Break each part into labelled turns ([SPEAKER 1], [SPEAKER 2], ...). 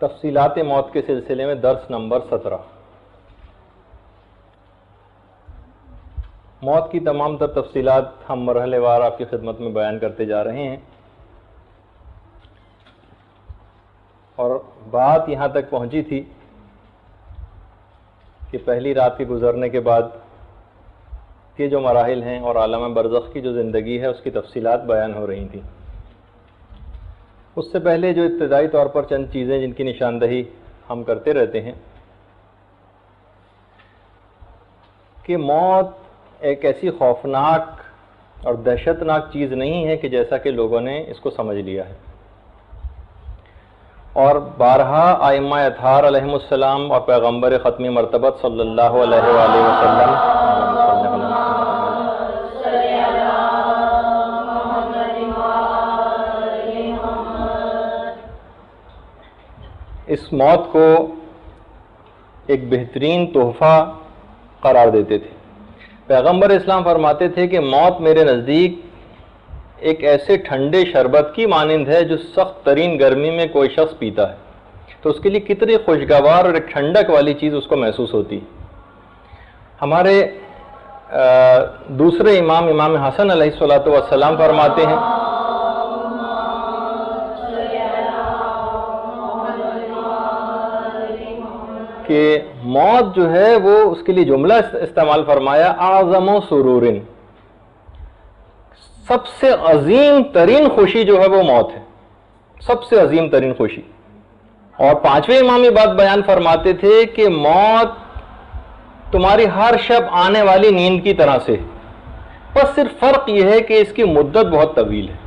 [SPEAKER 1] तफसीलात मौत के सिलसिले में दर्स नंबर सत्रह मौत की तमाम तर तफसीलात हम मरहलेवार आपकी खिदमत में बयान करते जा रहे हैं। और बात यहाँ तक पहुँची थी कि पहली रात के गुजरने के बाद के जो मराहल हैं और आलम बरज़ की जो ज़िंदगी है, उसकी तफसीलात बयान हो रही थी। उससे पहले जो इब्तदाई तौर पर चंद चीज़ें जिनकी निशानदही हम करते रहते हैं कि मौत एक ऐसी खौफनाक और दहशतनाक चीज़ नहीं है कि जैसा कि लोगों ने इसको समझ लिया है। और बारहा आइमा अथार अलैहिस्सलाम और पैगंबर ख़त्मी मरतबत अलैहि वसल्लम। इस मौत को एक बेहतरीन तोहफ़ा करार देते थे। पैगंबर इस्लाम फरमाते थे कि मौत मेरे नज़दीक एक ऐसे ठंडे शरबत की मानंद है जो सख्त तरीन गर्मी में कोई शख्स पीता है। तो उसके लिए कितनी खुशगवार और एक ठंडक वाली चीज़ उसको महसूस होती। हमारे आ, दूसरे इमाम इमाम हसन सलाम फरमाते हैं कि मौत जो है वो उसके लिए जुमला इस्तेमाल फरमाया, आज़म सुरूरिन। सबसे अजीम तरीन खुशी जो है वो मौत है। सबसे अजीम तरीन खुशी। और पाँचवें इमाम बात बयान फरमाते थे कि मौत तुम्हारी हर शब आने वाली नींद की तरह से बस सिर्फ़ फ़र्क यह है कि इसकी मुद्दत बहुत तवील है।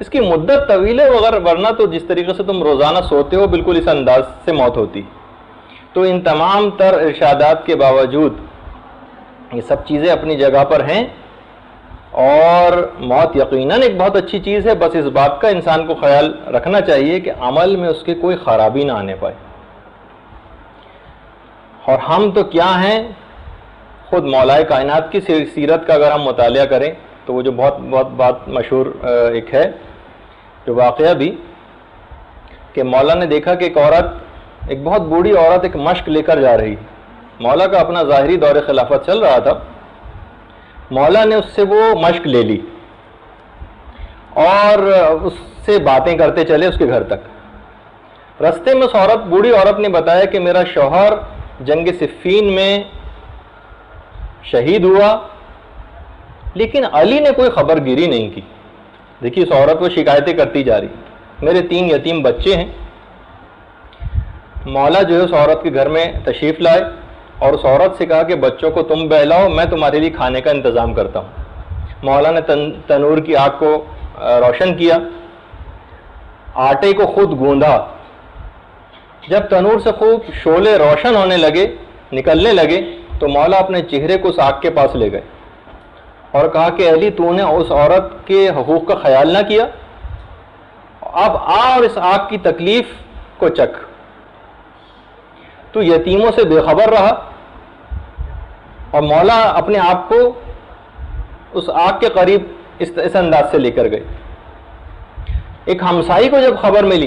[SPEAKER 1] इसकी मुद्दत तवील है, अगर वरना तो जिस तरीके से तुम रोज़ाना सोते हो, बिल्कुल इस अंदाज से मौत होती। तो इन तमाम तर इर्शादात के बावजूद ये सब चीज़ें अपनी जगह पर हैं और मौत यकीनन एक बहुत अच्छी चीज़ है। बस इस बात का इंसान को ख्याल रखना चाहिए कि अमल में उसके कोई ख़राबी ना आने पाए। और हम तो क्या हैं? खुद मौलाए कायनात की सीरत का अगर हम मुताल करें तो वो जो बहुत बहुत बात मशहूर एक है, जो वाक़ भी, कि मौला ने देखा कि एक औरत एक बहुत बूढ़ी औरत एक मश्क लेकर जा रही। मौला का अपना ज़ाहरी दौर खिलाफत चल रहा था। मौला ने उससे वो मश्क ले ली और उससे बातें करते चले उसके घर तक। रास्ते में उस औरत, बूढ़ी औरत ने बताया कि मेरा शौहर जंग सिफ़ीन में शहीद हुआ, लेकिन अली ने कोई खबरगिरी नहीं की। देखिए इस औरत को शिकायतें करती जा रही। मेरे तीन यतीम बच्चे हैं। मौला जो है उस औरत के घर में तशरीफ़ लाए और उस औरत से कहा कि बच्चों को तुम बहलाओ मैं तुम्हारे लिए खाने का इंतज़ाम करता हूँ। मौला ने तन, तनूर की आग को रोशन किया। आटे को खुद गूंदा जब तनूर से खूब शोले रोशन होने लगे निकलने लगे तो मौला अपने चेहरे को उस आग के पास ले गए और कहा कि अली तूने उस औरत के हकूक़ का ख्याल ना किया? अब आ और इस आग की तकलीफ़ को चख। तो यतीमों से बेखबर रहा। और मौला अपने आप को उस आग के करीब इस, इस अंदाज से लेकर गए। एक हमसाई को जब खबर मिली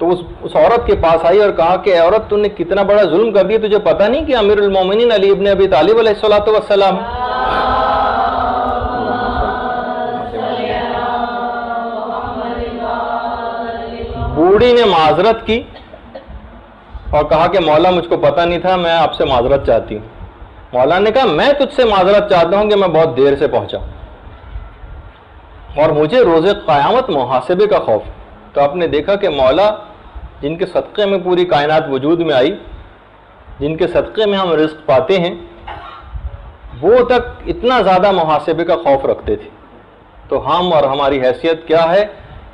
[SPEAKER 1] तो उस उस औरत के पास आई और कहा कि औरत तूने कितना बड़ा जुल्म कर दिया तुझे पता नहीं कि अमीर उलमोमिन अली इब्ने अबी तालिब अलैहिस्सलाम बूढ़ी ने माजरत की और कहा कि मौला मुझको पता नहीं था, मैं आपसे माजरत चाहती हूँ। मौला ने कहा, मैं तुझसे माजरत चाहता हूँ कि मैं बहुत देर से पहुँचा। और मुझे रोज़े क़यामत मुहासबे का खौफ। तो आपने देखा कि मौला, जिनके सदक़े में पूरी कायनात वजूद में आई, जिनके सदक़े में हम रिस्क पाते हैं, वो तक इतना ज़्यादा मुहासबे का खौफ रखते थे। तो हम और हमारी हैसियत क्या है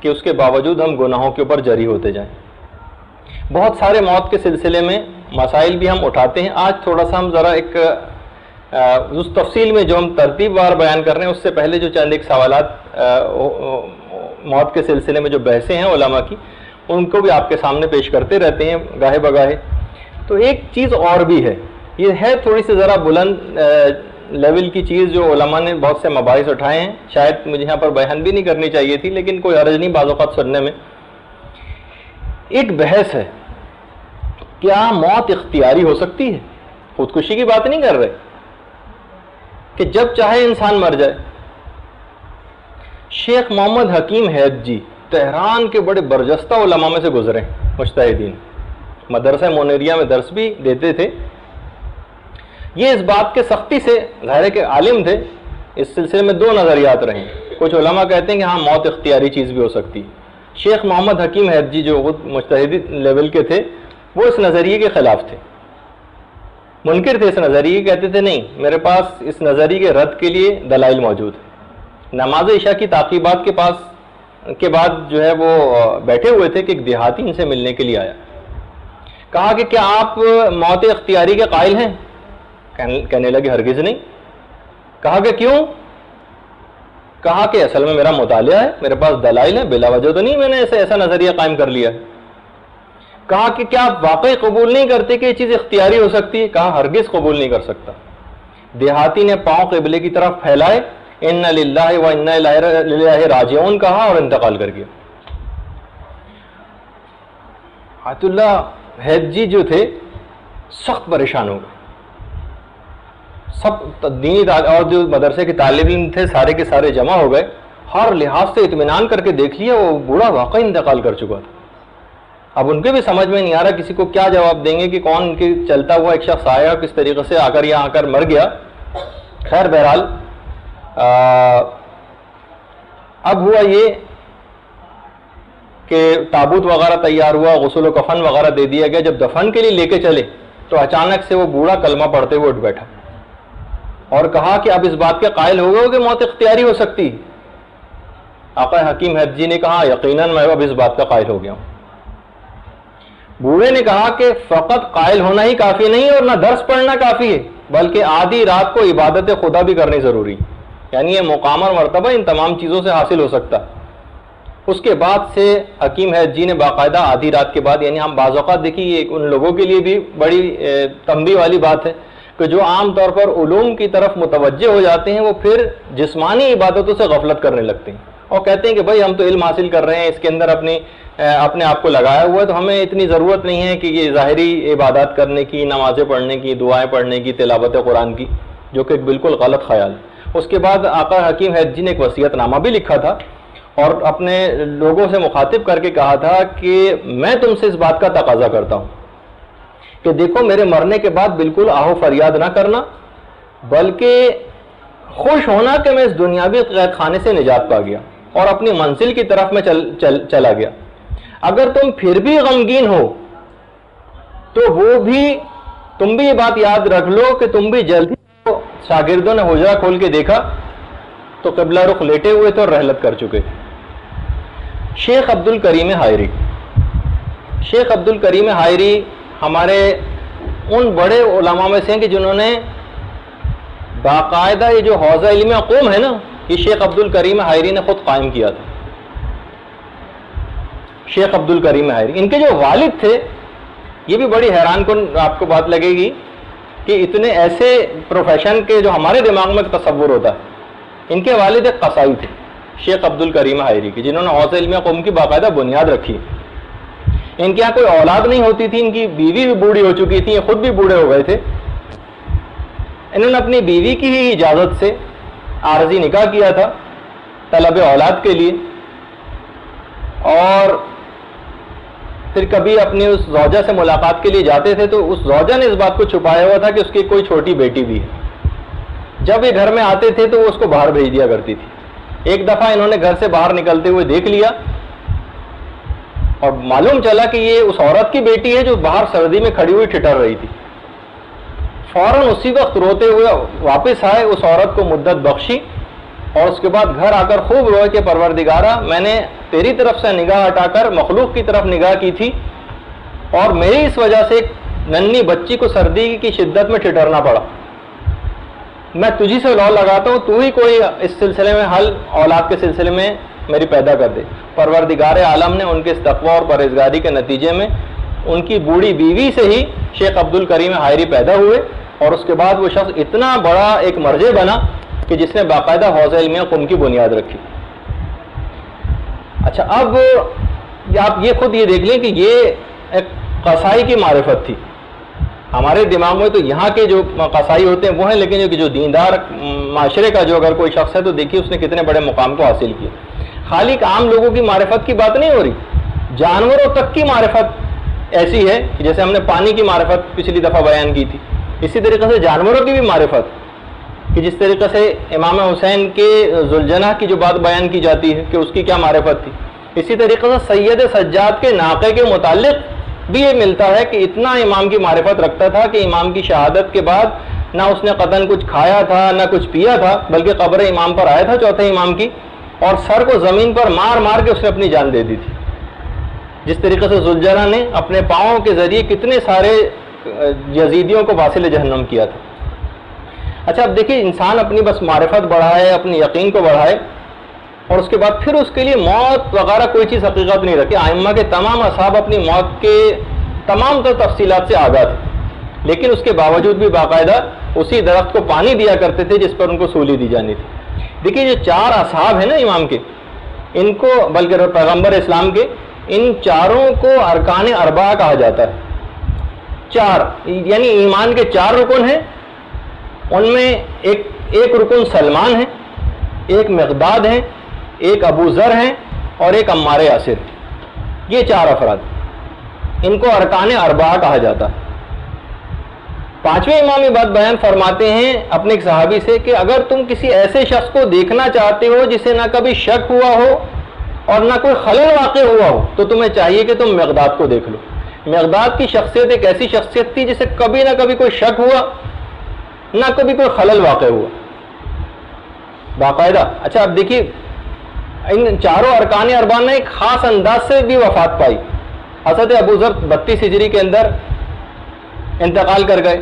[SPEAKER 1] कि उसके बावजूद हम गुनाहों के ऊपर जरी होते जाएँ। बहुत सारे मौत के सिलसिले में मसाइल भी हम उठाते हैं। आज थोड़ा सा हम ज़रा एक उस तफसील में जो हम तरतीब वार बयान कर रहे हैं, उससे पहले जो चंद एक सवाल मौत के सिलसिले में जो बहसें हैं ओलमा की, उनको भी आपके सामने पेश करते रहते हैं गाहे बगाहे। तो एक चीज़ और भी है। ये है थोड़ी सी ज़रा बुलंद लेवल की चीज़ जो ओलमा ने बहुत से मबाइस उठाए हैं। शायद मुझे यहाँ पर बयान भी नहीं करनी चाहिए थी, लेकिन कोई अर्ज़ नहीं बाज़ात सुनने में। एक बहस है। क्या मौत इख्तियारी हो सकती है? खुदकुशी की बात नहीं कर रहे? कि जब चाहे इंसान मर जाए। शेख मोहम्मद हकीम हैद जी तेहरान के बड़े बर्जस्ता उलमा में से गुजरे मुश्तदीन मदरसा मोनेरिया में दर्स भी देते थे। ये इस बात के सख्ती से ज़ाहिर के आलिम थे। इस सिलसिले में दो नज़रियात रहे। कुछ उलमा कहते हैं कि हाँ मौत इख्तियारी चीज़ भी हो सकती। है शेख मोहम्मद हकीम हैद जी जो खुद मुश्तदी लेवल के थे वो इस नज़रिए के ख़िलाफ़ थे। मुनकर थे इस नज़रिए कहते थे, नहीं, मेरे पास इस नज़रिए के रद्द के लिए दलाइल मौजूद है। नमाज़ ईशा की ताकीबात के पास, के बाद जो है वो बैठे हुए थे कि एक देहाती इनसे मिलने के लिए आया। कहा कि, क्या आप मौत अख्तियारी के कायल हैं? कहने लगे, हरगिज नहीं। कहा कि, क्यों? कहा कि, असल में मेरा मुतालिया है, मेरे पास दलाइल है, बिला वजह तो नहीं मैंने ऐसे ऐसा नज़रिया कायम कर लिया कहा कि क्या आप वाकई कबूल नहीं करते कि ये चीज़ इख्तियारी हो सकती है? कहा, हरगिज कबूल नहीं कर सकता। देहाती ने पाँव कबले की तरफ़ फैलाए इन इन राजन कहा और इंतकाल कर गया। आतुल्ला हैद जी जो थे, सख्त परेशान हो गए। सब दीनी और जो मदरसे के तालब इन थे, सारे के सारे जमा हो गए। हर लिहाज से इतमान करके देख लिया, वो बूढ़ा वाकई इंतकाल कर चुका था। अब उनके भी समझ में नहीं आ रहा किसी को क्या जवाब देंगे कि कौन इनके चलता हुआ एक शख्स आया, किस तरीके से आकर यहाँ आकर मर गया। खैर, बहरहाल अब हुआ ये कि ताबूत वगैरह तैयार हुआ, गसल कफन वगैरह दे दिया गया। जब दफन के लिए लेके चले तो अचानक से वो बूढ़ा कलमा पढ़ते हुए उठ बैठा और कहा कि अब इस बात के कायल हो गए कि मौत इख्तियारी हो सकती। आका हकीम हैद जी ने कहा, यकीनन मैं अब इस बात का कायल हो गया हूँ। बूढ़े ने कहा कि फ़कत कायल होना ही काफ़ी नहीं और ना दर्स पढ़ना काफ़ी है, बल्कि आधी रात को इबादत खुदा भी करनी ज़रूरी। यानी ये मुकाम और मरतबा इन तमाम चीज़ों से हासिल हो सकता। उसके बाद से हकीम हैद जी ने बाकायदा आधी रात के बाद, यानी हम बाज़ात देखिए उन लोगों के लिए भी बड़ी तंबी वाली बात है कि जो आम तौर पर उलूम की तरफ़ मुतवजह हो जाते हैं, वो फिर जिस्मानी इबादतों से गफलत करने लगते हैं। और कहते हैं कि भाई हम तो इल्म हासिल कर रहे हैं, इसके अंदर अपनी अपने आप को लगाया हुआ है तो हमें इतनी ज़रूरत नहीं है कि ये ज़ाहरी इबादत करने की, नमाज़ें पढ़ने की, दुआएँ पढ़ने की, तिलावत कुरान की, जो कि बिल्कुल गलत ख्याल उसके बाद आका हकीम हैद जी ने एक वसीयतनामा भी लिखा था और अपने लोगों से मुखातिब करके कहा था कि मैं तुमसे इस बात का तकाजा करता हूँ कि देखो मेरे मरने के बाद बिल्कुल आहो फरियाद ना करना, बल्कि खुश होना कि मैं इस दुनियावी कैद खाने से निजात पा गया। और अपनी मंजिल की तरफ़ में चल, चल चला गया। अगर तुम फिर भी गमगीन हो तो वो भी तुम भी ये बात याद रख लो कि तुम भी जल्दी तो शागिर्दों ने हुजरा खोल के देखा तो कबला रुख लेटे हुए थे और रहलत कर चुके। थे शेख अब्दुल करीम हायरी। शेख अब्दुल करीम हायरी हमारे उन बड़े उलमा में से हैं कि जिन्होंने बाकायदा ये जो हौजा इलम कौम है ना ये शेख अब्दुल करीम हायरी ने खुद कायम किया था। शेख अब्दुल करीम हायरी। इनके जो वालिद थे, ये भी बड़ी हैरान कन आपको बात लगेगी कि इतने ऐसे प्रोफेशन के जो हमारे दिमाग में तस्वुर होता है इनके वालिद एक कसाई थे, शेख अब्दुल करीम हायरी की, जिन्होंने हौसा इल्म कौम की बाकायदा बुनियाद रखी। इनके यहाँ कोई औलाद नहीं होती थी, इनकी बीवी भी बूढ़ी हो चुकी थी खुद भी बूढ़े हो गए थे। इन्होंने अपनी बीवी की ही इजाज़त से आरजी निकाह किया था, तलब औलाद के लिए। और फिर कभी अपनी उस जौजा से मुलाकात के लिए जाते थे तो उस जौजा ने इस बात को छुपाया हुआ था कि उसकी कोई छोटी बेटी भी है। जब ये घर में आते थे तो वो उसको बाहर भेज दिया करती थी। एक दफ़ा इन्होंने घर से बाहर निकलते हुए देख लिया, और मालूम चला कि ये उस औरत की बेटी है जो बाहर सर्दी में खड़ी हुई ठिठर रही थी। फ़ौरन उसी वक्त रोते हुए वापस आए, उस औरत को मुद्दत बख्शी और उसके बाद घर आकर खूब रोए के परवरदिगारा, मैंने तेरी तरफ़ से निगाह हटाकर मखलूक की तरफ़ निगाह की थी और मेरी इस वजह से नन्ही बच्ची को सर्दी की शिद्दत में ठिठरना पड़ा। मैं तुझी से लौ लगाता हूँ, तू ही कोई इस सिलसिले में हल, औलाद के सिलसिले में मेरी पैदा कर दे। परवरदिगार आलम ने उनके इस तकवा और परहेजगारी के नतीजे में उनकी बूढ़ी बीवी से ही शेख अब्दुल करीम हायरी पैदा हुए और उसके बाद वो शख्स इतना बड़ा एक मर्जे बना कि जिसने बाकायदा हौज इलमिया कुम की बुनियाद रखी। अच्छा अब आप ये खुद ये देख लें कि ये एक कसाई की मारिफत थी। हमारे दिमाग में तो यहाँ के जो कसाई होते हैं वो हैं, लेकिन जो दीनदार माशरे का जो अगर कोई शख्स है तो देखिए उसने कितने बड़े मुकाम को हासिल किया खाली आम लोगों की मारिफत की बात नहीं हो रही, जानवरों तक की मारिफत ऐसी है कि जैसे हमने पानी की मारिफत पिछली दफ़ा बयान की थी। इसी तरीके से जानवरों की भी मारिफत, कि जिस तरीके से इमाम हुसैन के जुलझना की जो बात बयान की जाती है कि उसकी क्या मारिफत थी, इसी तरीके से सैयद सज्जाद के नाक़े के मुतालिक भी ये मिलता है कि इतना इमाम की मारिफत रखता था कि इमाम की शहादत के बाद ना उसने कतन कुछ खाया था, ना कुछ पिया था, बल्कि कब्र इमाम पर आया था चौथे इमाम की, और सर को ज़मीन पर मार मार के उसने अपनी जान दे दी थी। जिस तरीके से जुलझना ने अपने पाँव के ज़रिए कितने सारे यजीदियों को वासिल जहन्नम किया था। अच्छा अब देखिए, इंसान अपनी बस मारिफत बढ़ाए, अपनी यकीन को बढ़ाए, और उसके बाद फिर उसके लिए मौत वगैरह कोई चीज़ हकीकत नहीं रखी। आइम्मा के तमाम असाब अपनी मौत के तमाम तर तफसीत से आगा थे। लेकिन उसके बावजूद भी बाकायदा उसी दरख्त को पानी दिया करते थे जिस पर उनको सूली दी जानी थी। देखिए जो चार असाब हैं ना इमाम के। इनको, बल्कि पैगंबर इस्लाम के इन चारों को अरकान अरबा कहा जाता है। चार, यानी ईमान के चार रुकन हैं। उनमें एक एक रुकन सलमान है, एक मकदाद है, एक अबू ज़र हैं और एक अम्मार यासिर। ये चार अफराद। इनको अरकान अरबा कहा जाता है। पाँचवें इमाम बात बयान फरमाते हैं अपने एक सहाबी से कि अगर तुम किसी ऐसे शख्स को देखना चाहते हो जिसे ना कभी शक हुआ हो और ना कोई खलल वाक़ हुआ हो तो तुम्हें चाहिए कि तुम मकदाद को देख लो। मकदाद की शख्सियत एक ऐसी शख्सियत थी जिसे कभी ना कभी कोई शक हुआ, ना कभी कोई खलल वाक़ हुआ। बाकायदा। अच्छा अब देखिए, इन चारों अरकान अरबान ने एक ख़ास अंदाज से भी वफात पाई। हसरत अबू ज़र बत्तीस हिजरी के अंदर इंतकाल कर गए।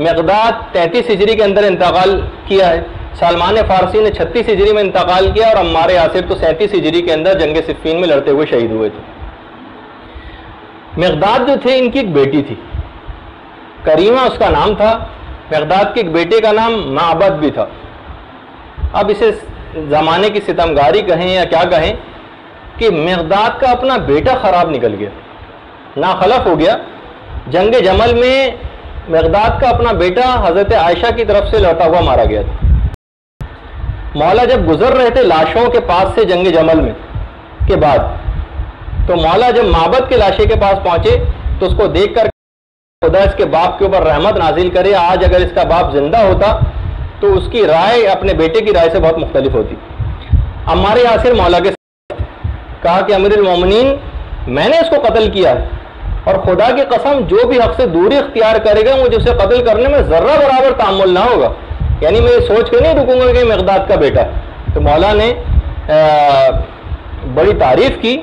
[SPEAKER 1] मकदाद तैंतीस हिजरी के अंदर इंतकाल किया है। सलमान फ़ारसी ने छत्तीस हिजरी में इंतकाल किया और अम्मार यासिर तो सैंतीस हिजरी के अंदर जंग सिफ़ीन में लड़ते हुए शहीद हुए थे। मकदाद जो थे, इनकी एक बेटी थी। करीमा उसका नाम था। मकदाद के एक बेटे का नाम माबद भी था। अब इसे ज़माने की सितमगारी कहें या क्या कहें कि मकदाद का अपना बेटा ख़राब निकल गया। नाखलफ हो गया। जंग जमल में मकदाद का अपना बेटा हज़रत आयशा की तरफ़ से लौटा हुआ मारा गया था। मौला जब गुजर रहे थे लाशों के पास से जंग जमल में, के बाद तो मौला जब माबद के लाशे के पास पहुँचे तो उसको देख कर खुदा इसके बाप के ऊपर रहमत नाजिल करे, आज अगर इसका बाप ज़िंदा होता तो उसकी राय अपने बेटे की राय से बहुत मुख्तलिफ़ होती। हमारे यासिर मौला के साथ कहा कि अमीर मोमिन मैंने इसको कत्ल किया और खुदा की कसम, जो भी हक से दूरी इख्तियार करेगा, मुझे उसे कत्ल करने में ज़र्रा बराबर तामुल ना होगा। यानी मैं सोच के नहीं रुकूँगा कि मकदाद का बेटा। तो मौला ने आ, बड़ी तारीफ़ की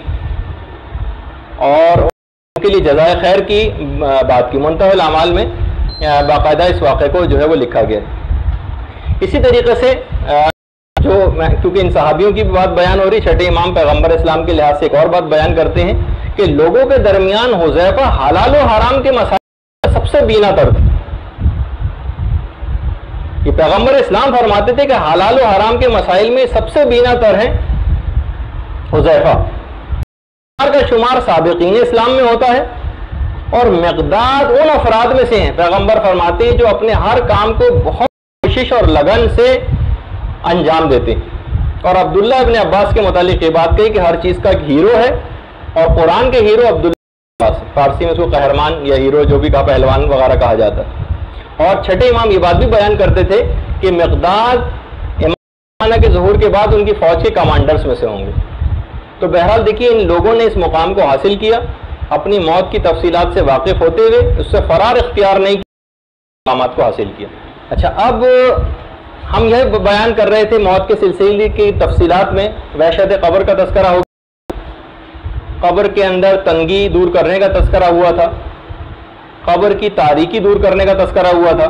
[SPEAKER 1] और उनके लिए जजाय खैर की बात की। मुंतहल अमाल में बाकायदा इस वाक़े को जो है वो लिखा गया। इसी तरीके से जो क्योंकि इन सहाबियों की बात बयान हो रही छठे इमाम पैगंबर इस्लाम के लिहाज से एक और बात बयान करते हैं कि लोगों के दरमियान हुजैफा हलाल हराम के मसाइल सबसे बीना तर थे ये पैगंबर इस्लाम फरमाते थे कि हलाल और हराम के मसाइल में सबसे बीना तर है हुजैफा। का शुमार सबकीन इस्लाम में होता है और मकदार उन अफराद में से हैं पैगंबर फरमाते हैं, जो अपने हर काम को बहुत कोशिश और लगन से अंजाम देते हैं। और अब्दुल्ला अपने अब्बास के मुतालिक ये बात कही कि हर चीज़ का एक हीरो है और कुरान के हीरो अब्दुल्ला फारसी में उसको कहरमान या हीरो जो भी कहा, पहलवान वगैरह कहा जाता है। और छठे इमाम ये बात भी बयान करते थे कि मकदाद इमाम के जहूर के बाद उनकी फ़ौज के कमांडर्स में से होंगे। तो बहरहाल देखिए, इन लोगों ने इस मुकाम को हासिल किया, अपनी मौत की तफसीलात से वाकिफ होते हुए, उससे फरार इख्तियार नहीं किया मकाम को हासिल किया। अच्छा अब हम यह बयान कर रहे थे मौत के सिलसिले की तफसीत में, वहशत कब्र का तस्करा हो कब्र के अंदर तंगी दूर करने का तस्करा हुआ था। कब्र की तारीखी दूर करने का तस्करा हुआ था।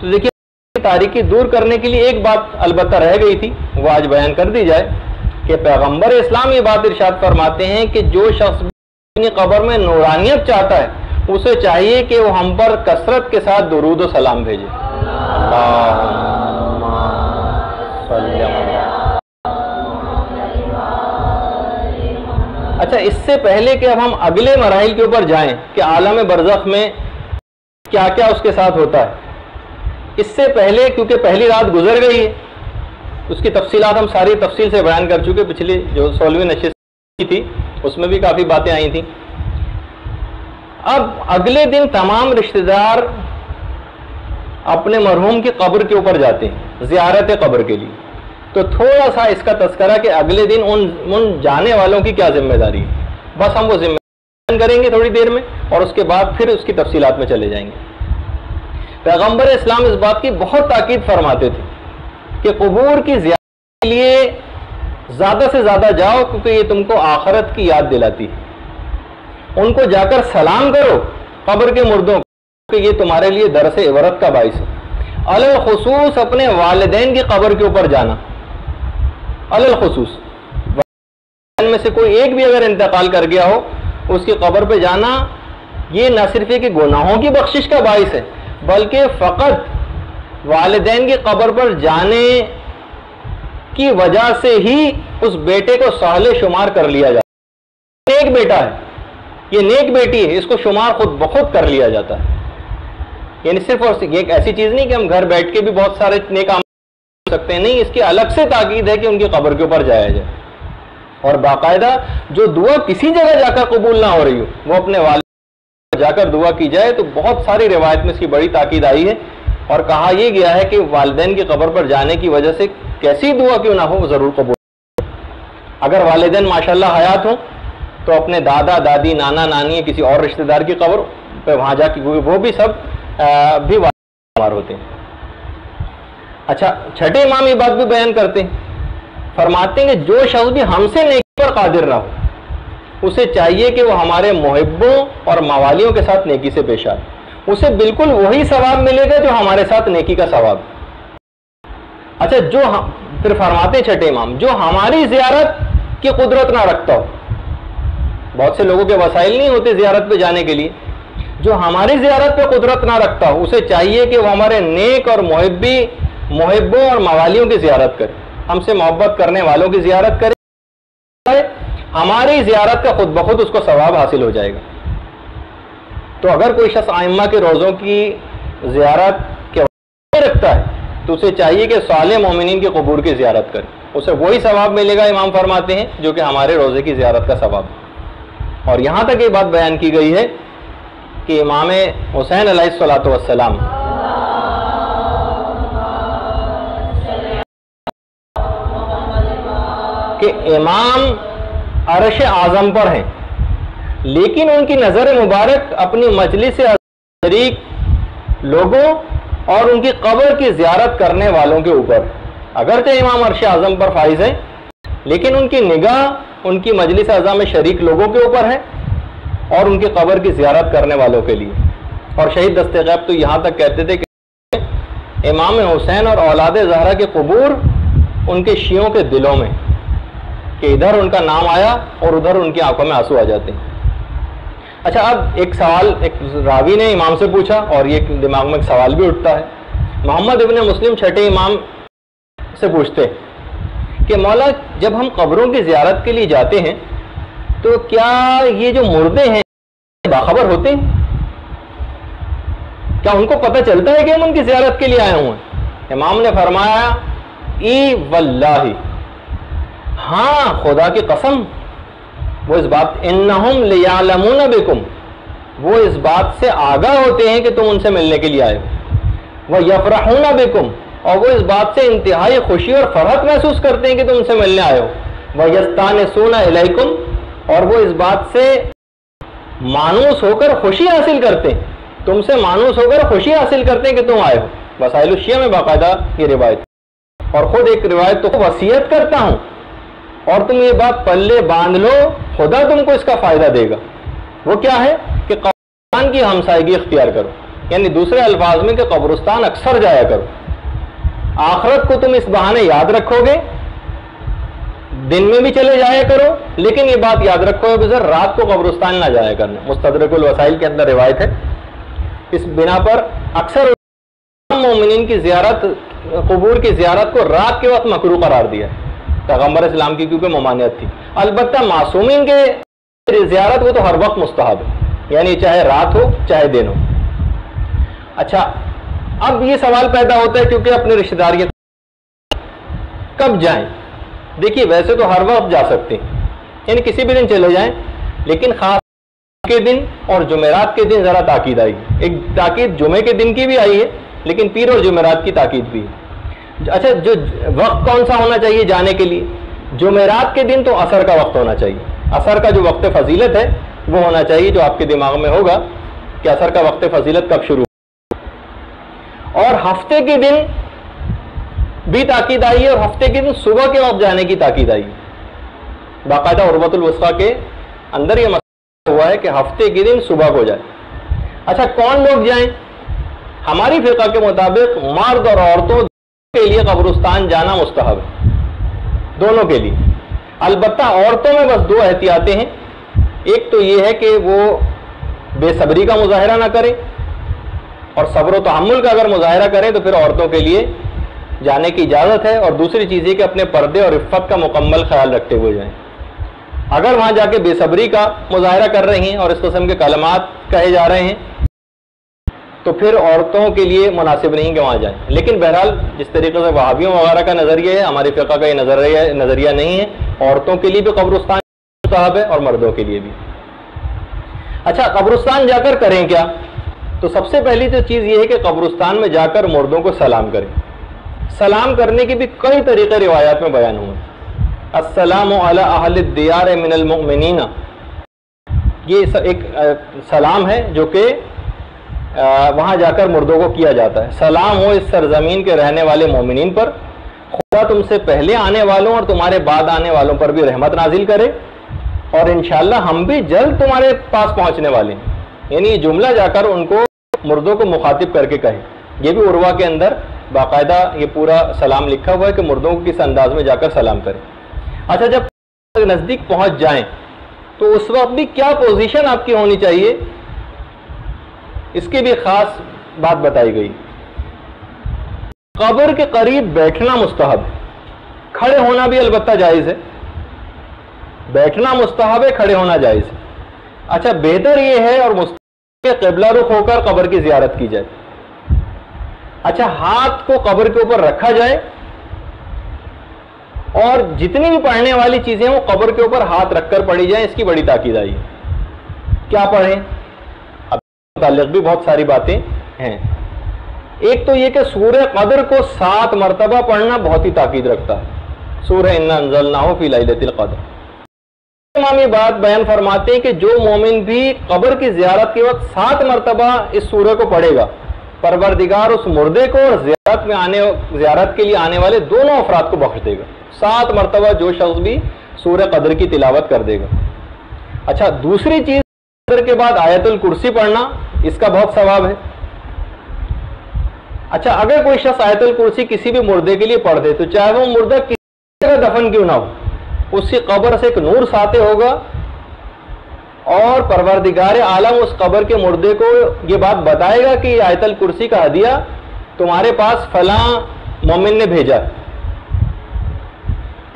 [SPEAKER 1] तो देखिए, तारीखी दूर करने के लिए एक बात अलबत्ता रह गई थी, वो आज बयान कर दी जाए कि पैगंबर इस्लाम ये बात इर्शाद फरमाते हैं कि जो शख्स अपनी कब्र में नौरानियत चाहता है, उसे चाहिए कि वो हम पर कसरत के साथ दरूद सलाम भेजे। अच्छा इससे पहले कि अब हम अगले मराहल के ऊपर जाएँ कि आलम बरज़ख में क्या क्या उसके साथ होता है। इससे पहले, क्योंकि पहली रात गुजर गई है, उसकी तफसीलात हम सारी तफसील से बयान कर चुके पिछली जो सोलहवीं नशस्त की थी, उसमें भी काफ़ी बातें आई थी। अब अगले दिन तमाम रिश्तेदार अपने मरहूम की कब्र के ऊपर जाते हैं ज़ियारत कब्र के लिए। तो थोड़ा सा इसका तस्करा कि अगले दिन उन उन जाने वालों की क्या ज़िम्मेदारी है? बस हम वो ज़िम्मेदारी करेंगे थोड़ी देर में और उसके बाद फिर उसकी तफसीलात में चले जाएँगे। पैगंबर इस्लाम इस बात की बहुत ताकीद फरमाते थे कि कबूर की जियारत के लिए ज़्यादा से ज़्यादा जाओ क्योंकि ये तुमको आखरत की याद दिलाती है। उनको जाकर सलाम करो कब्र के मुर्दों को ये तुम्हारे लिए दरस इबरत का बाइस है। अलल खसूस अपने वालदेन की कब्र के ऊपर जाना। अलल खसूस। में से कोई एक भी अगर इंतकाल कर गया हो, उसकी कब्र पे जाना, ये न सिर्फ़ एक गुनाहों की बख्शिश का बाइस है, बल्कि फ़कत वालदेन की कब्र पर जाने की वजह से ही उस बेटे को सहले शुमार कर लिया जाता है। नेक बेटा है। ये नेक बेटी है, इसको शुमार खुद बहुत कर लिया जाता है। यानी सिर्फ़ और एक ऐसी चीज़ नहीं कि हम घर बैठ के भी बहुत सारे नेक काम सकते हैं। नहीं इसकी अलग से ताकीद है कि उनकी कब्र के ऊपर जाया जाए। और बाकायदा जो दुआ किसी जगह जाकर कबूल ना हो रही हो वो अपने वाले जाकर दुआ की जाए तो बहुत सारी रिवायत में इसकी बड़ी ताकीद आई है। और कहा यह गया है कि वालदेन की कब्र पर जाने की वजह से कैसी दुआ क्यों ना हो वो ज़रूर कबूल अगर वालदेन माशाल्लाह हयात हो तो अपने दादा दादी नाना नानी किसी और रिश्तेदार की कब्र पे वहाँ जाके वो भी सब आ, भी वार होते हैं। अच्छा छठे इमाम ये बात भी बयान करते हैं। फरमाते हैं कि जो शख्स भी हमसे नेकी पर कादिर ना हो, उसे चाहिए कि वो हमारे मुहब्बों और मवालियों के साथ नेकी से पेश आए। उसे बिल्कुल वही सवाब मिलेगा जो हमारे साथ नेकी का सवाब अच्छा जो हम फिर फरमाते छठे इमाम जो हमारी जियारत की कुदरत ना रखता हो, बहुत से लोगों के वसाइल नहीं होते जियारत पे जाने के लिए, जो हमारी जियारत पे कुदरत ना रखता हो, उसे चाहिए कि वो हमारे नेक और मुहब्बी मुहब्बों और मवालियों की जियारत करे। हमसे मोहब्बत करने वालों की जियारत करे। हमारी जियारत का खुद ब खुद उसको सवाब हासिल हो जाएगा। तो अगर कोई शख्स आइम्मा के रोज़ों की जियारत के रखता है तो उसे चाहिए कि साल मोमिन के कबूर की जियारत करे। उसे वही सवाब मिलेगा, इमाम फरमाते हैं, जो कि हमारे रोज़े की जियारत का सवाब और यहाँ तक ये बात बयान की गई है कि इमाम हुसैन सलाम कि इमाम अरश आज़म पर हैं। लेकिन उनकी नज़र मुबारक अपनी मजलिस शरीक लोगों और उनकी कब्र की जियारत करने वालों के ऊपर। अगरचे इमाम अरश आज़म पर फाइज है, लेकिन उनकी निगाह उनकी मजलिस अज़ा में शरीक लोगों के ऊपर है और उनकी कब्र की जियारत करने वालों के लिए। और शहीद दस्तगैब तो यहाँ तक कहते थे कि इमाम हुसैन और औलाद जहरा के कबूर उनके शियों के दिलों में कि इधर उनका नाम आया और उधर उनकी आँखों में आँसू आ जाते अच्छा अब एक सवाल एक रावी ने इमाम से पूछा और ये दिमाग में एक सवाल भी उठता है। मोहम्मद इबन मुस्लिम छठे इमाम से पूछते हैं कि मौला, जब हम कब्रों की जियारत के लिए जाते हैं तो क्या ये जो मुर्दे हैं, बाखबर होते हैं? क्या उनको पता चलता है कि हम उनकी जियारत के लिए आए हुए हैं? इमाम ने फरमाया, ई वल्लाही। हाँ खुदा की कसम, वो इस बात, इन्नहुम लियालमून बिकुम, वो इस बात से आगाह होते हैं कि तुम उनसे मिलने के लिए आए हो। वह यफराहूना बिकुम, और वो इस बात से इंतहाई खुशी और फरहत महसूस करते हैं कि तुम उनसे मिलने आए हो। वह यस्तान सोना इलेकुम, और वो इस बात से मानूस होकर खुशी हासिल करते हैं। तुमसे मानूस होकर खुशी हासिल करते हैं कि तुम आए हो। वसाइल में बाकायदा ये रिवायत और खुद एक रिवायत तो वसीयत करता हूँ और तुम ये बात पल्ले बाँध लो, खुदा तुमको इसका फ़ायदा देगा। वो क्या है? कि कब्रिस्तान की हमसायगी इख्तियार करो। यानी दूसरे अल्फाज में कि कब्रिस्तान अक्सर जाया करो। आखरत को तुम इस बहाने याद रखोगे, दिन में भी चले जाया करो, लेकिन ये बात याद रखो सर रात को कब्रिस्तान ना जाया करना। मुस्तदरकुल वसाइल के अंदर रिवायत है। इस बिना पर अक्सर मोमिन की जियारत, कबूर की जियारत को रात के वक्त मकरू करार दिया। पैगंबर इस्लाम की क्योंकि ममानियत थी। अलबत् मासूमिन के जियारत वो तो हर वक्त मुस्तहब है। यानी चाहे रात हो, चाहे दिन हो। अच्छा अब ये सवाल पैदा होता है क्योंकि अपने रिश्तेदार कब जाएँ? देखिए, वैसे तो हर वक्त जा सकते हैं। यानी किसी भी दिन चले जाएँ, लेकिन खास के दिन और जुमेरात के दिन ज़रा ताकीद आई एक ताकीद जुमे के दिन की भी आई है, लेकिन पीर और जुमेरात की ताकीद भी है। अच्छा जो वक्त कौन सा होना चाहिए जाने के लिए? जुमेरात के दिन तो असर का वक्त होना चाहिए। असर का जो वक्त फजीलत है, वो होना चाहिए जो आपके दिमाग में होगा कि असर का वक्त फजीलत कब शुरू हो और हफ़्ते के दिन भी ताकीद आई है और हफ़्ते के दिन सुबह के वक्त जाने की ताकीद आई बाकायदा उर्वतुलवस्ा के अंदर यह मसला हुआ है कि हफ़्ते के दिन सुबह को जाए। अच्छा कौन लोग जाएँ? हमारी फिका के मुताबिक मर्द और औरतों के लिए कब्रस्तान जाना मुस्तहब है, दोनों के लिए। अलबत्ता औरतों में बस दो एहतियातें हैं। एक तो ये है कि वो बेसब्री का मुजाहरा ना करें और सब्र तहमुल का अगर मुजाहरा करें तो फिर औरतों के लिए जाने की इजाज़त है और दूसरी चीज़ ये कि अपने पर्दे और इफ़त का मुकम्मल ख्याल रखते हुए जाएँ। अगर वहाँ जाके बेसब्री का मुजाहरा कर रही हैं और इस किस्म के कलमात कहे जा रहे हैं तो फिर औरतों के लिए मुनासिब नहीं कि वहाँ जाएँ। लेकिन बहरहाल, जिस तरीके से वहावियों वगैरह का नज़रिया है, हमारे फ़िका का ये नज़रिया नज़रिया नहीं है, औरतों के लिए भी कब्रस्तान साहब है और मर्दों के लिए भी। अच्छा कब्रस्तान जाकर करें क्या? तो सबसे पहली तो चीज़ ये है कि कब्रस्तान में जाकर मुर्दों को सलाम करें। सलाम करने के भी कई तरीके रिवायात में बयान हुए असलाम दियार मिनलमिन ये एक सलाम है जो कि वहाँ जाकर मुर्दों को किया जाता है। सलाम हो इस सरजमीन के रहने वाले मोमिन पर। खुदा तुमसे पहले आने वालों और तुम्हारे बाद आने वालों पर भी रहमत नाजिल करे। और इन हम भी जल्द तुम्हारे पास पहुँचने वाले हैं। यानी जुमला जाकर उनको, मुर्दों को मुखातिब करके कहे। ये भी उर्वा के अंदर बाकायदा ये पूरा सलाम लिखा हुआ है कि मुर्दों को किस अंदाज में जाकर सलाम करें। अच्छा जब नज़दीक पहुँच जाएँ तो उस वक्त भी क्या पोजीशन आपकी होनी चाहिए? इसकी भी खास बात बताई गई। कब्र के करीब बैठना मुस्तहब है। खड़े होना भी अलबत्ता जायज़ है। बैठना मुस्तहब है, खड़े होना जायज़ है। अच्छा बेहतर यह है और मुस्तक कबला रुख होकर कब्र की जियारत की जाए। अच्छा हाथ को कब्र के ऊपर रखा जाए और जितनी भी पढ़ने वाली चीज़ें वो कब्र के ऊपर हाथ रखकर पढ़ी जाए, इसकी बड़ी ताकीद आई क्या पढ़ें? अब मुतालिक भी बहुत सारी बातें हैं। एक तो ये कि सूर्य कदर को सात मरतबा पढ़ना बहुत ही ताकीद रखता है। सूर्य इन्ना हो फ़ी लतिल कदर। इमामी बात बयान फरमाते हैं कि जो मोमिन भी कब्र की जियारत के वक्त सात मरतबा इस सूर्य को पढ़ेगा, परवरदिगार उस मुर्दे को और जियारत में आने, जियारत के लिए आने वाले दोनों अफराद को बख्श देगा। सात मरतबा जो शख्स भी सूर्य कदर की तिलावत कर देगा। अच्छा दूसरी चीज़ कदर के बाद आयतुल कुर्सी पढ़ना, इसका बहुत सवाब है। अच्छा अगर कोई शख्स आयतुल कुर्सी किसी भी मुर्दे के लिए पढ़ दे तो चाहे वो मुर्दा किसी जगह दफन क्यों ना हो, उसकी कब्र से एक नूर साते होगा, और परवरदिगार आलम उस कब्र के मुर्दे को ये बात बताएगा कि आयतल कुर्सी का हदिया तुम्हारे पास फला मोमिन ने भेजा।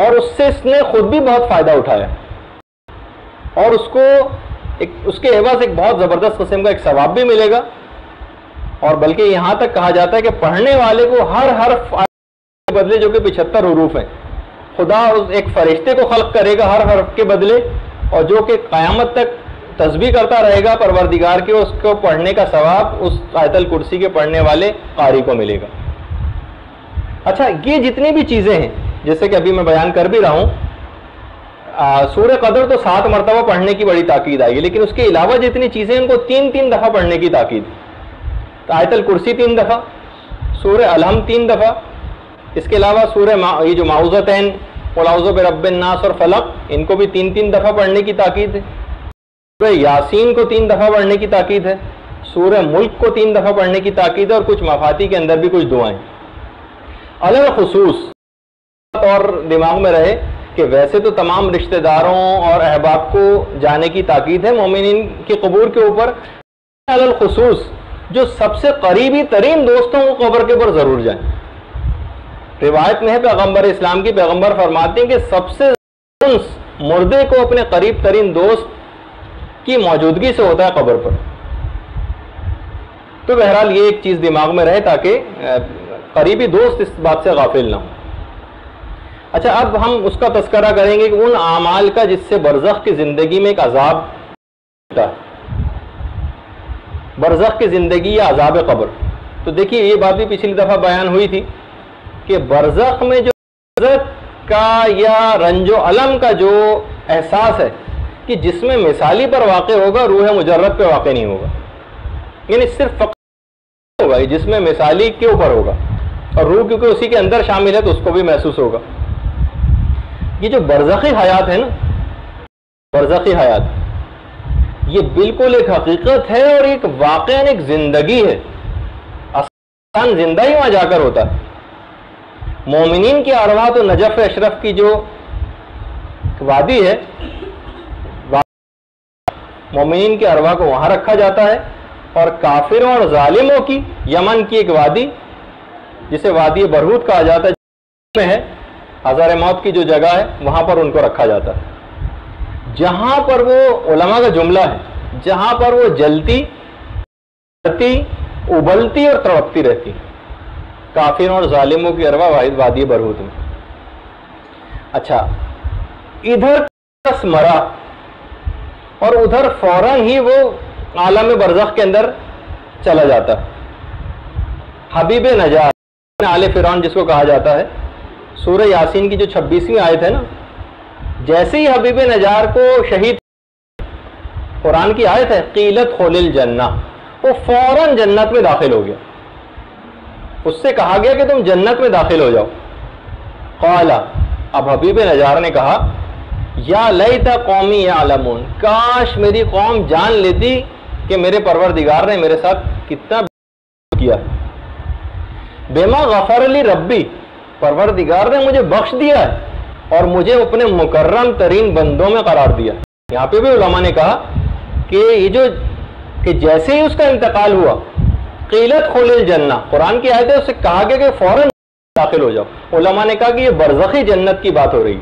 [SPEAKER 1] और उससे इसने खुद भी बहुत फ़ायदा उठाया। और उसको एक, उसके एवज एक बहुत ज़बरदस्त किस्म का एक सवाब भी मिलेगा। और बल्कि यहाँ तक कहा जाता है कि पढ़ने वाले को हर हर बदले जो कि पिछहत्तर हरूफ हैं। खुदा उस एक फरिश्ते को खल्क करेगा हर हर्फ के बदले और जो कि क़्यामत तक तस्बी करता रहेगा, परवरदिगार के उसको पढ़ने का सवाब उस आयतल कुर्सी के पढ़ने वाले कारी को मिलेगा। अच्छा ये जितनी भी चीज़ें हैं, जैसे कि अभी मैं बयान कर भी रहा हूँ सूर्य कदर तो सात मरतबा पढ़ने की बड़ी ताकीद आई है, लेकिन उसके अलावा जितनी चीज़ें उनको तीन तीन दफ़ा पढ़ने की ताकीद। तो आयतल कुर्सी तीन दफ़ा, सूर्य अलहम तीन दफ़ा, इसके अलावा सूर्य ये जो माउजतैन रबिन नास और फलक, इनको भी तीन तीन दफ़ा पढ़ने की ताकीद है। सूरह यासीन को तीन दफ़ा पढ़ने की ताकीद है। सूरह मुल्क को तीन दफ़ा पढ़ने की ताकीद है और कुछ मफाती के अंदर भी कुछ दुआएँ। अलग खसूस और दिमाग में रहे कि वैसे तो तमाम रिश्तेदारों और अहबाब को जाने की ताकीद है मोमिन की कबूर के ऊपर। खसूस, जो सबसे करीबी तरीन दोस्तों को कब्र के ऊपर ज़रूर जाए। रिवायत में है पैगंबर इस्लाम की पैगंबर फरमाते हैं कि सबसे मुर्दे को अपने करीब तरीन दोस्त की मौजूदगी से होता है कब्र पर। तो बहरहाल ये एक चीज़ दिमाग में रहे ताकि करीबी दोस्त इस बात से गाफिल ना हो। अच्छा अब हम उसका तस्करा करेंगे कि उन आमाल का जिससे बरजख की ज़िंदगी में एक अजाब है। बरजख की ज़िंदगी या अजाब कब्र। तो देखिए, ये बात भी पिछली दफ़ा बयान हुई थी कि बरजख में जो का या रंजो अलम का जो एहसास है कि जिसमें मिसाली पर वाक़ होगा, रूह मुजरत पर वाक़ नहीं होगा। यानी सिर्फ़ होगा जिसमें मिसाली के ऊपर होगा और रूह क्योंकि उसी के अंदर शामिल है तो उसको भी महसूस होगा। ये जो बरजखी हयात है ना, बरजखी हयात, ये बिल्कुल एक हकीकत है और एक वाक़ एक ज़िंदगी है। आसान ज़िंदा ही वहाँ जाकर होता है। मोमिन की अरवा तो नजफ अशरफ की जो वादी है मोमिन के अरवा को वहाँ रखा जाता है और काफिरों और जालिमों की, यमन की एक वादी, जिसे वादी बरहूद कहा जाता है में है हज़ार मौत की जो जगह है, वहाँ पर उनको रखा जाता है। जहाँ पर वो उलमा का जुमला है, जहाँ पर वो जलती उबलती और तड़पती रहती काफिर और जालिमों की अरवा वादी बरहूद में। अच्छा इधर मरा, और उधर फ़ौरन ही वो आलम बरजख के अंदर चला जाता हबीब नजार आले फिरौन जिसको कहा जाता है सूर्य यासीन की जो छब्बीसवीं आयत है ना, जैसे ही हबीब नजार को शहीद कुरान की आयत है, कीलत खोलिल जन्ना, वो फ़ौरन जन्नत में दाखिल हो गया। उससे कहा गया कि तुम जन्नत में दाखिल हो जाओ। कौला, अब हबीब नजार ने कहा, या लई था कौमी या आलमून काश मेरी कौम जान लेती कि मेरे परवरदिगार ने मेरे साथ कितना किया। बेमा गफर अली रब्बी परवरदिगार ने मुझे बख्श दिया है और मुझे अपने मुकर्रम तरीन बंदों में करार दिया यहाँ पे भी उलमा ने कहा कि ये जो, कि जैसे ही उसका इंतकाल हुआ, कीलत खोलिल जन्ना कुरान की आयत है उससे कहा गया कि फ़ौरन दाखिल हो जाओ। उलमा ने कहा कि ये बरजखी जन्नत की बात हो रही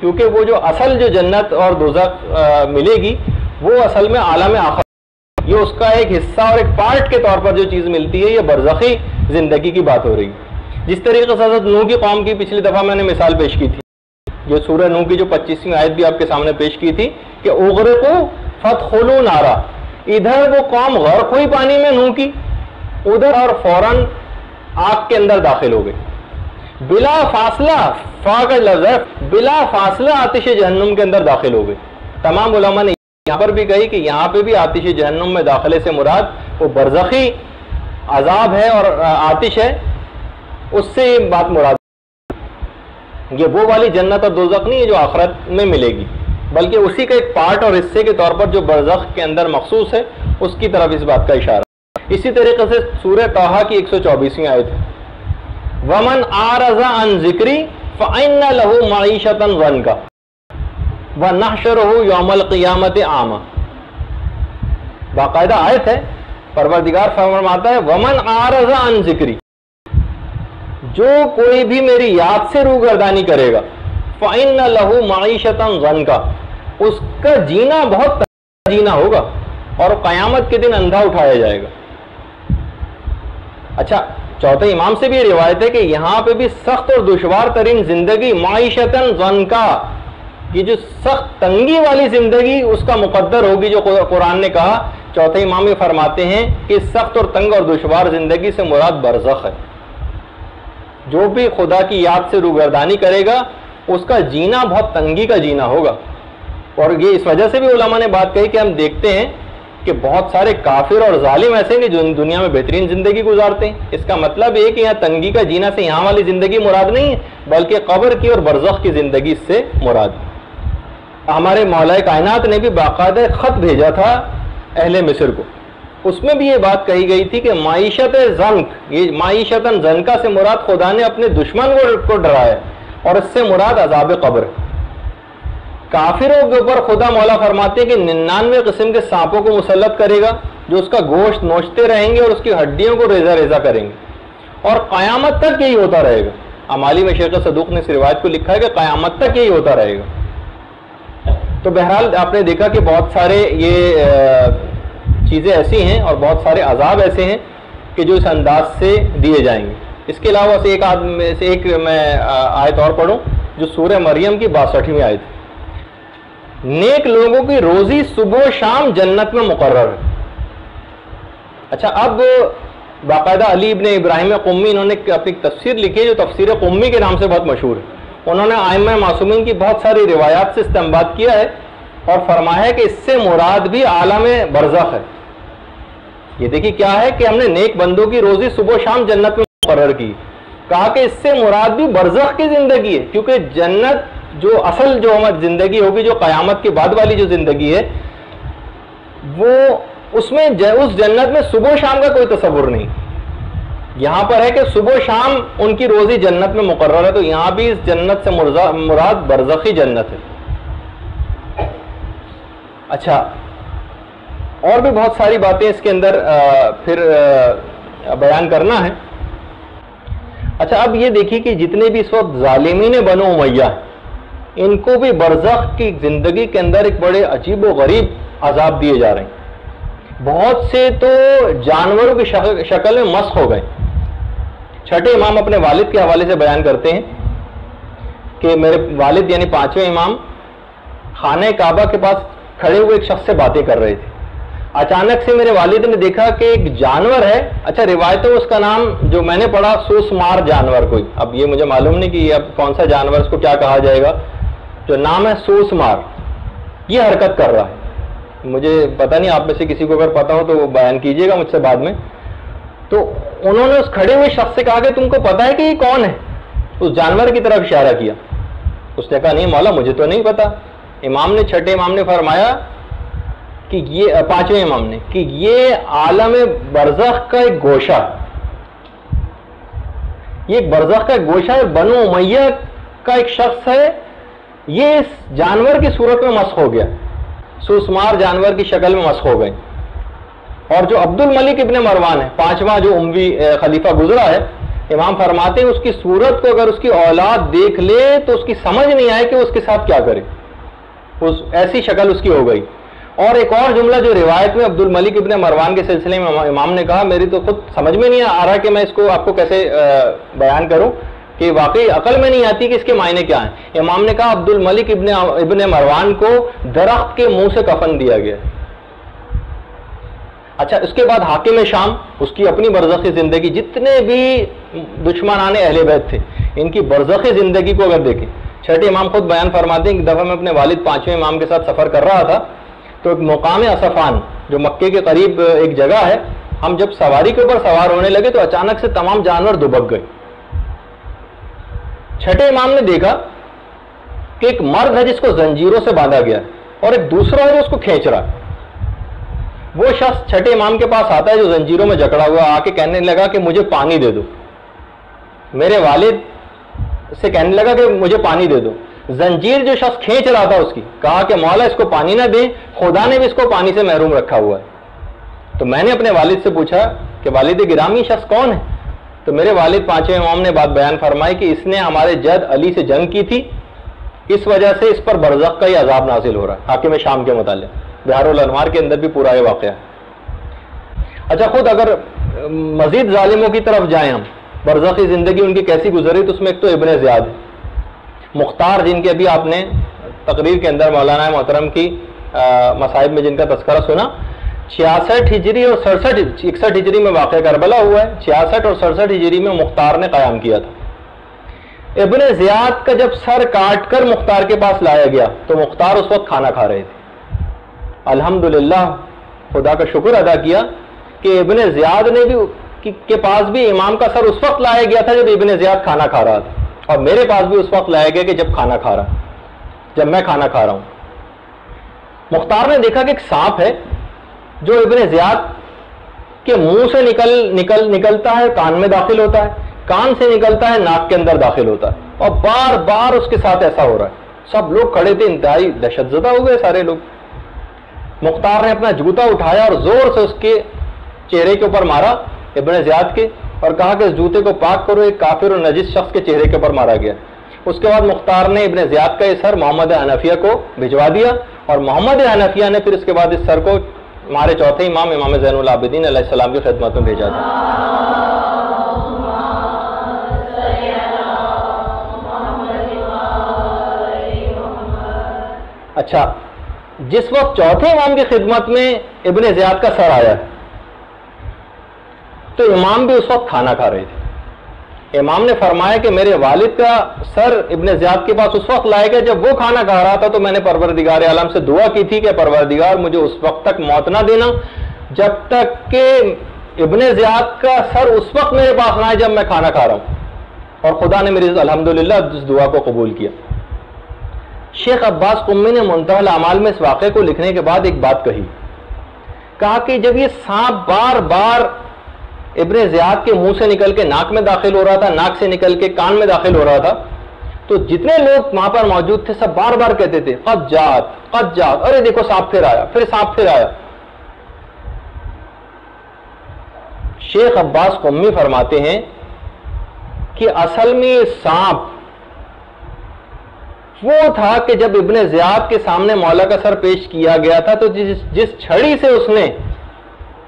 [SPEAKER 1] क्योंकि वो जो असल जो जन्नत और दोजक मिलेगी, वो असल में आलम आखिर ये उसका एक हिस्सा और एक पार्ट के तौर पर जो चीज़ मिलती है, ये बरजखी ज़िंदगी की बात हो रही जिस तरीके से हज़रत नू की कौम की पिछली दफ़ा मैंने मिसाल पेश की थी, जो सूर्य नू की जो पच्चीसवीं आयत भी आपके सामने पेश की थी कि उगरे को फत खोलू नारा, इधर वो कौम गर्क हुई पानी में नू की, उधर और फ़ौरन आग के अंदर दाखिल हो गए बिला फासला फाक लफ्ज बिला फासला आतिश जहन्नुम के अंदर दाखिल हो गए तमाम उलमा ने यहाँ पर भी कही कि यहाँ पे भी आतिश जहन्नुम में दाखिले से मुराद, वो बरजखी अजाब है और आतिश है। उससे ये बात मुराद ये वो वाली जन्नत और दोजख नहीं है जो आखरत में मिलेगी, बल्कि उसी का एक पार्ट और हिस्से के तौर पर जो बरजख के अंदर मखसूस है, उसकी तरफ़ इस बात का इशारा। इसी तरीके से सूर्य ताहा की एक सौ चौबीसवीं आयत है। वमन आ रजा अन जिक्री फ़ैन लहू मीशतन वन का व नहशर यौमल क़ियामत आमा। बाकायदा आयत है, परवरदिगार फरमाता है, वमन आ रजा अन जिक्री। जो कोई भी मेरी याद से रूगर्दानी करेगा फ़ाइन न लहू मीशतन गन का उसका जीना बहुत जीना होगा और क़यामत के दिन अंधा उठाया जाएगा। अच्छा चौथे इमाम से भी रिवायत है कि यहाँ पे भी सख्त और दुशवार तरीन ज़िंदगी माईशतन गन का ये जो सख्त तंगी वाली ज़िंदगी उसका मुकद्दर होगी, जो कुरान ने कहा। चौथे इमाम फरमाते हैं कि सख्त और तंग और दुशवार ज़िंदगी से मुराद बरजख है। जो भी खुदा की याद से रूगरदानी करेगा, उसका जीना बहुत तंगी का जीना होगा। और ये इस वजह से भी उलमा ने बात कही कि हम देखते हैं कि बहुत सारे काफिर और जालिम ऐसे हैं जो दुनिया में बेहतरीन ज़िंदगी गुजारते हैं। इसका मतलब ये कि यहाँ तंगी का जीना से यहाँ वाली ज़िंदगी मुराद नहीं है, बल्कि कब्र की और बरजख की ज़िंदगी से मुराद हमारे मौलाए कायनात ने भी बाकायदा ख़त भेजा था अहले मिस्र को। उसमें भी ये बात कही गई थी कि मीशत जंक ये मीशत जनका से मुराद खुदा ने अपने दुश्मन को, को डराया और इससे मुराद अजाब कब्र। काफिरों के ऊपर खुदा मौला फरमाते हैं कि निन्यानवे किस्म के सांपों को मुसलत करेगा जो उसका गोश्त नोचते रहेंगे और उसकी हड्डियों को रेजा रेजा करेंगे। और क़यामत तक यही होता रहेगा। अमाली में शेख सदूक ने इस रिवायत को लिखा है कि क़यामत तक यही होता रहेगा। तो बहरहाल आपने देखा कि बहुत सारे ये चीज़ें ऐसी हैं और बहुत सारे अजाब ऐसे हैं कि जो इस अंदाज से दिए जाएँगे। इसके अलावा से एक आदमी से एक मैं आयत और पढ़ूँ, जो सूर्य मरियम की बासठवीं आयत नेक लोगों की रोजी सुबह शाम जन्नत में मुकर्र है। अच्छा अब बाकायदा अली इबन इब्राहिम कुम्मी, इन्होंने अपनी तफसीर लिखी है, जो तफसीर कुम्मी के नाम से बहुत मशहूर है। उन्होंने आयम मासूमिन की बहुत सारी रिवायात से इस्तेमाल किया है। और फरमाया कि इससे मुराद भी आलम बरजख है। ये देखिए क्या है कि हमने नेक बंदों की रोजी सुबह शाम जन्नत में मुकर की। कहा कि इससे मुराद भी बरजख की ज़िंदगी है, क्योंकि जन्नत जो असल जो हमारी ज़िंदगी होगी, जो कयामत के बाद वाली जो ज़िंदगी है, वो उसमें उस जन्नत में सुबह शाम का कोई तस्वुर नहीं। यहाँ पर है कि सुबह शाम उनकी रोजी जन्नत में मुकर है तो यहाँ भी इस जन्नत से मुराद बरजखी जन्नत है। अच्छा और भी बहुत सारी बातें इसके अंदर फिर बयान करना है। अच्छा अब ये देखिए कि जितने भी इस वक्त जालिमीन बनो उमैया, इनको भी बरजख की ज़िंदगी के अंदर एक बड़े अजीब व गरीब अजाब दिए जा रहे हैं। बहुत से तो जानवरों की शक्ल में मस्क हो गए। छठे इमाम अपने वालिद के हवाले से बयान करते हैं कि मेरे वालिद यानी पाँचवें इमाम, खाने काबा के पास खड़े हुए एक शख्स से बातें कर रहे थे। अचानक से मेरे वालिद ने देखा कि एक जानवर है। अच्छा रिवायतों उसका नाम, जो मैंने पढ़ा, सुसमार जानवर कोई। अब ये मुझे मालूम नहीं कि अब कौन सा जानवर उसको क्या कहा जाएगा। जो नाम है सुसमार। ये हरकत कर रहा है। मुझे पता नहीं, आप में से किसी को अगर पता हो तो वो बयान कीजिएगा मुझसे बाद में। तो उन्होंने उस खड़े हुए शख्स से कहा कि तुमको पता है कि ये कौन है? उस जानवर की तरफ़ इशारा किया। उसने कहा, नहीं, मौला, मुझे तो नहीं पता। इमाम ने, छठे इमाम ने फरमाया कि ये, पाँचवें इमाम ने, कि ये आलम बरजख का एक गोशा। ये बरजख का एक गोशा है, बनो उमैया का एक शख्स है। ये इस जानवर की सूरत में मस्क हो गया। सुसमार जानवर की शक्ल में मस्क हो गए। और जो अब्दुल मलिक इबन मरवान है, पांचवा जो उमवी खलीफा गुजरा है, इमाम फरमाते हैं, उसकी सूरत को अगर उसकी औलाद देख ले तो उसकी समझ नहीं आए कि उसके साथ क्या करे। उस, ऐसी शक्ल उसकी हो गई। और एक और जुमला जो रिवायत में अब्दुल मलिक इबन मरवान के सिलसिले में इमाम ने कहा, मेरी तो खुद समझ में नहीं आ रहा कि मैं इसको आपको कैसे बयान करूँ, कि वाकई अकल में नहीं आती कि इसके मायने क्या हैं। इमाम ने कहा, अब्दुल मलिक इबन इबन मरवान को दरख्त के मुँह से कफन दिया गया। अच्छा इसके बाद हाकिम शाम, उसकी अपनी बरजखी ज़िंदगी, जितने भी दुश्मनान अहले बैत थे, इनकी बरजखी ज़िंदगी को अगर देखें छठे इमाम खुद बयान फरमाते हैं कि दफ़ा मैं अपने वालिद पाँचवें इमाम के साथ सफ़र कर रहा था तो एक मुकाम असफ़ान, जो मक्के के करीब एक जगह है, हम जब सवारी के ऊपर सवार होने लगे तो अचानक से तमाम जानवर दुबक गए। छठे इमाम ने देखा कि एक मर्द है जिसको जंजीरों से बांधा गया और एक दूसरा है जो उसको खींच रहा वो शख्स छठे इमाम के पास आता है जो जंजीरों में जकड़ा हुआ आके कहने लगा कि मुझे पानी दे दो। मेरे वालिद से कहने लगा कि मुझे पानी दे दो। जंजीर जो शख्स खींच रहा था उसकी, कहा कि मौला, इसको पानी ना दे। खुदा ने भी इसको पानी से महरूम रखा हुआ है। तो मैंने अपने वालिद से पूछा कि, वालिद गिरामी शख्स कौन है? तो मेरे वालिद पाँचवें इमाम ने बात बयान फरमाई कि इसने हमारे जद अली से जंग की थी। इस वजह से इस पर बरजक का ही अजाब नाजिल हो रहा है, हाकिम शाम के मुताले बिहार के अंदर भी पूरा ये वाक़ है। अच्छा खुद अगर मजीद ालिमों की तरफ़ जाए हम बरजकी ज़िंदगी उनकी कैसी गुजरी तो उसमें एक तो इबन ज़ियाद मुख्तार, जिनके अभी आपने तकरीर के अंदर मौलाना मोहतरम की मसाइब में जिनका तस्करा सुना, छियासठ हिजरी और सड़सठ, इकसठ हिजरी में वाक़ करबला हुआ है। छियासठ और सड़सठ हिजरी में मुख्तार ने कायम किया था। इबन ज़ियाद का जब सर काट कर मुख्तार के पास लाया गया तो मुख्तार उस वक्त खाना खा रहे थे। अल्हम्दुलिल्लाह, खुदा का शुक्र अदा किया कि इबन ज़ियाद ने भी के पास भी इमाम का सर उस वक्त लाया गया था जब इबन ज़ियाद खाना खा रहा था। और मेरे पास भी उस वक्त लाया गया कि जब खाना खा रहा, जब मैं खाना खा रहा हूँ। मुख्तार ने देखा कि एक सांप है जो इब्ने जियाद के मुँह से निकल निकल, निकलता है, कान में दाखिल होता है। कान से निकलता है, नाक के अंदर दाखिल होता है। और बार बार उसके साथ ऐसा हो रहा है। सब लोग खड़े थे, इंतहाई दहशतजदा हो गए सारे लोग। मुख्तार ने अपना जूता उठाया और ज़ोर से उसके चेहरे के ऊपर मारा। इब्ने जियाद के और कहा कि इस जूते को पाक करो, एक काफिर और नजिस शख्स के चेहरे के ऊपर मारा गया। उसके बाद मुख्तार ने इबन जियाद का इस सर मोहम्मद हनफिया को भिजवा दिया और मोहम्मद हनफिया ने फिर इसके बाद इस सर को हमारे चौथे इमाम इमाम जैनुल आबिदीन सलाम की खिदमत में भेजा था। अच्छा जिस वक्त चौथे इमाम की खिदमत में इब्ने जियाद का सर आया तो इमाम भी उस वक्त खाना खा रहे थे। इमाम ने फरमाया कि मेरे वालिद का सर इबन जियाद के पास उस वक्त लाएगा जब वो खाना खा रहा था तो मैंने परवरदिगार आलम से दुआ की थी कि परवरदिगार मुझे उस वक्त तक मौत ना देना। जब तक कि इब्ने जियाद का सर उस वक्त मेरे पास ना आए जब मैं खाना खा रहा हूँ। और खुदा ने मेरी अल्हम्दुलिल्लाह इस दुआ को कबूल किया। शेख अब्बास कुम्मी ने मुंतहल अमाल में इस वाक़े को लिखने के बाद एक बात कही। कहा कि जब ये सांप बार बार इब्ने जियाद के मुँह से निकल के नाक में दाखिल हो रहा था, नाक से निकल के कान में दाखिल हो रहा था। तो जितने लोग वहाँ पर मौजूद थे, सब बार बार कहते थे कज्जात कज्जात अरे देखो, सांप फिर आया, फिर सांप फिर आया। शेख अब्बास कुम्मी फरमाते हैं कि असल में सांप वो था कि जब इब्ने जियाद के सामने मौला का सर पेश किया गया था तो जिस जिस छड़ी से उसने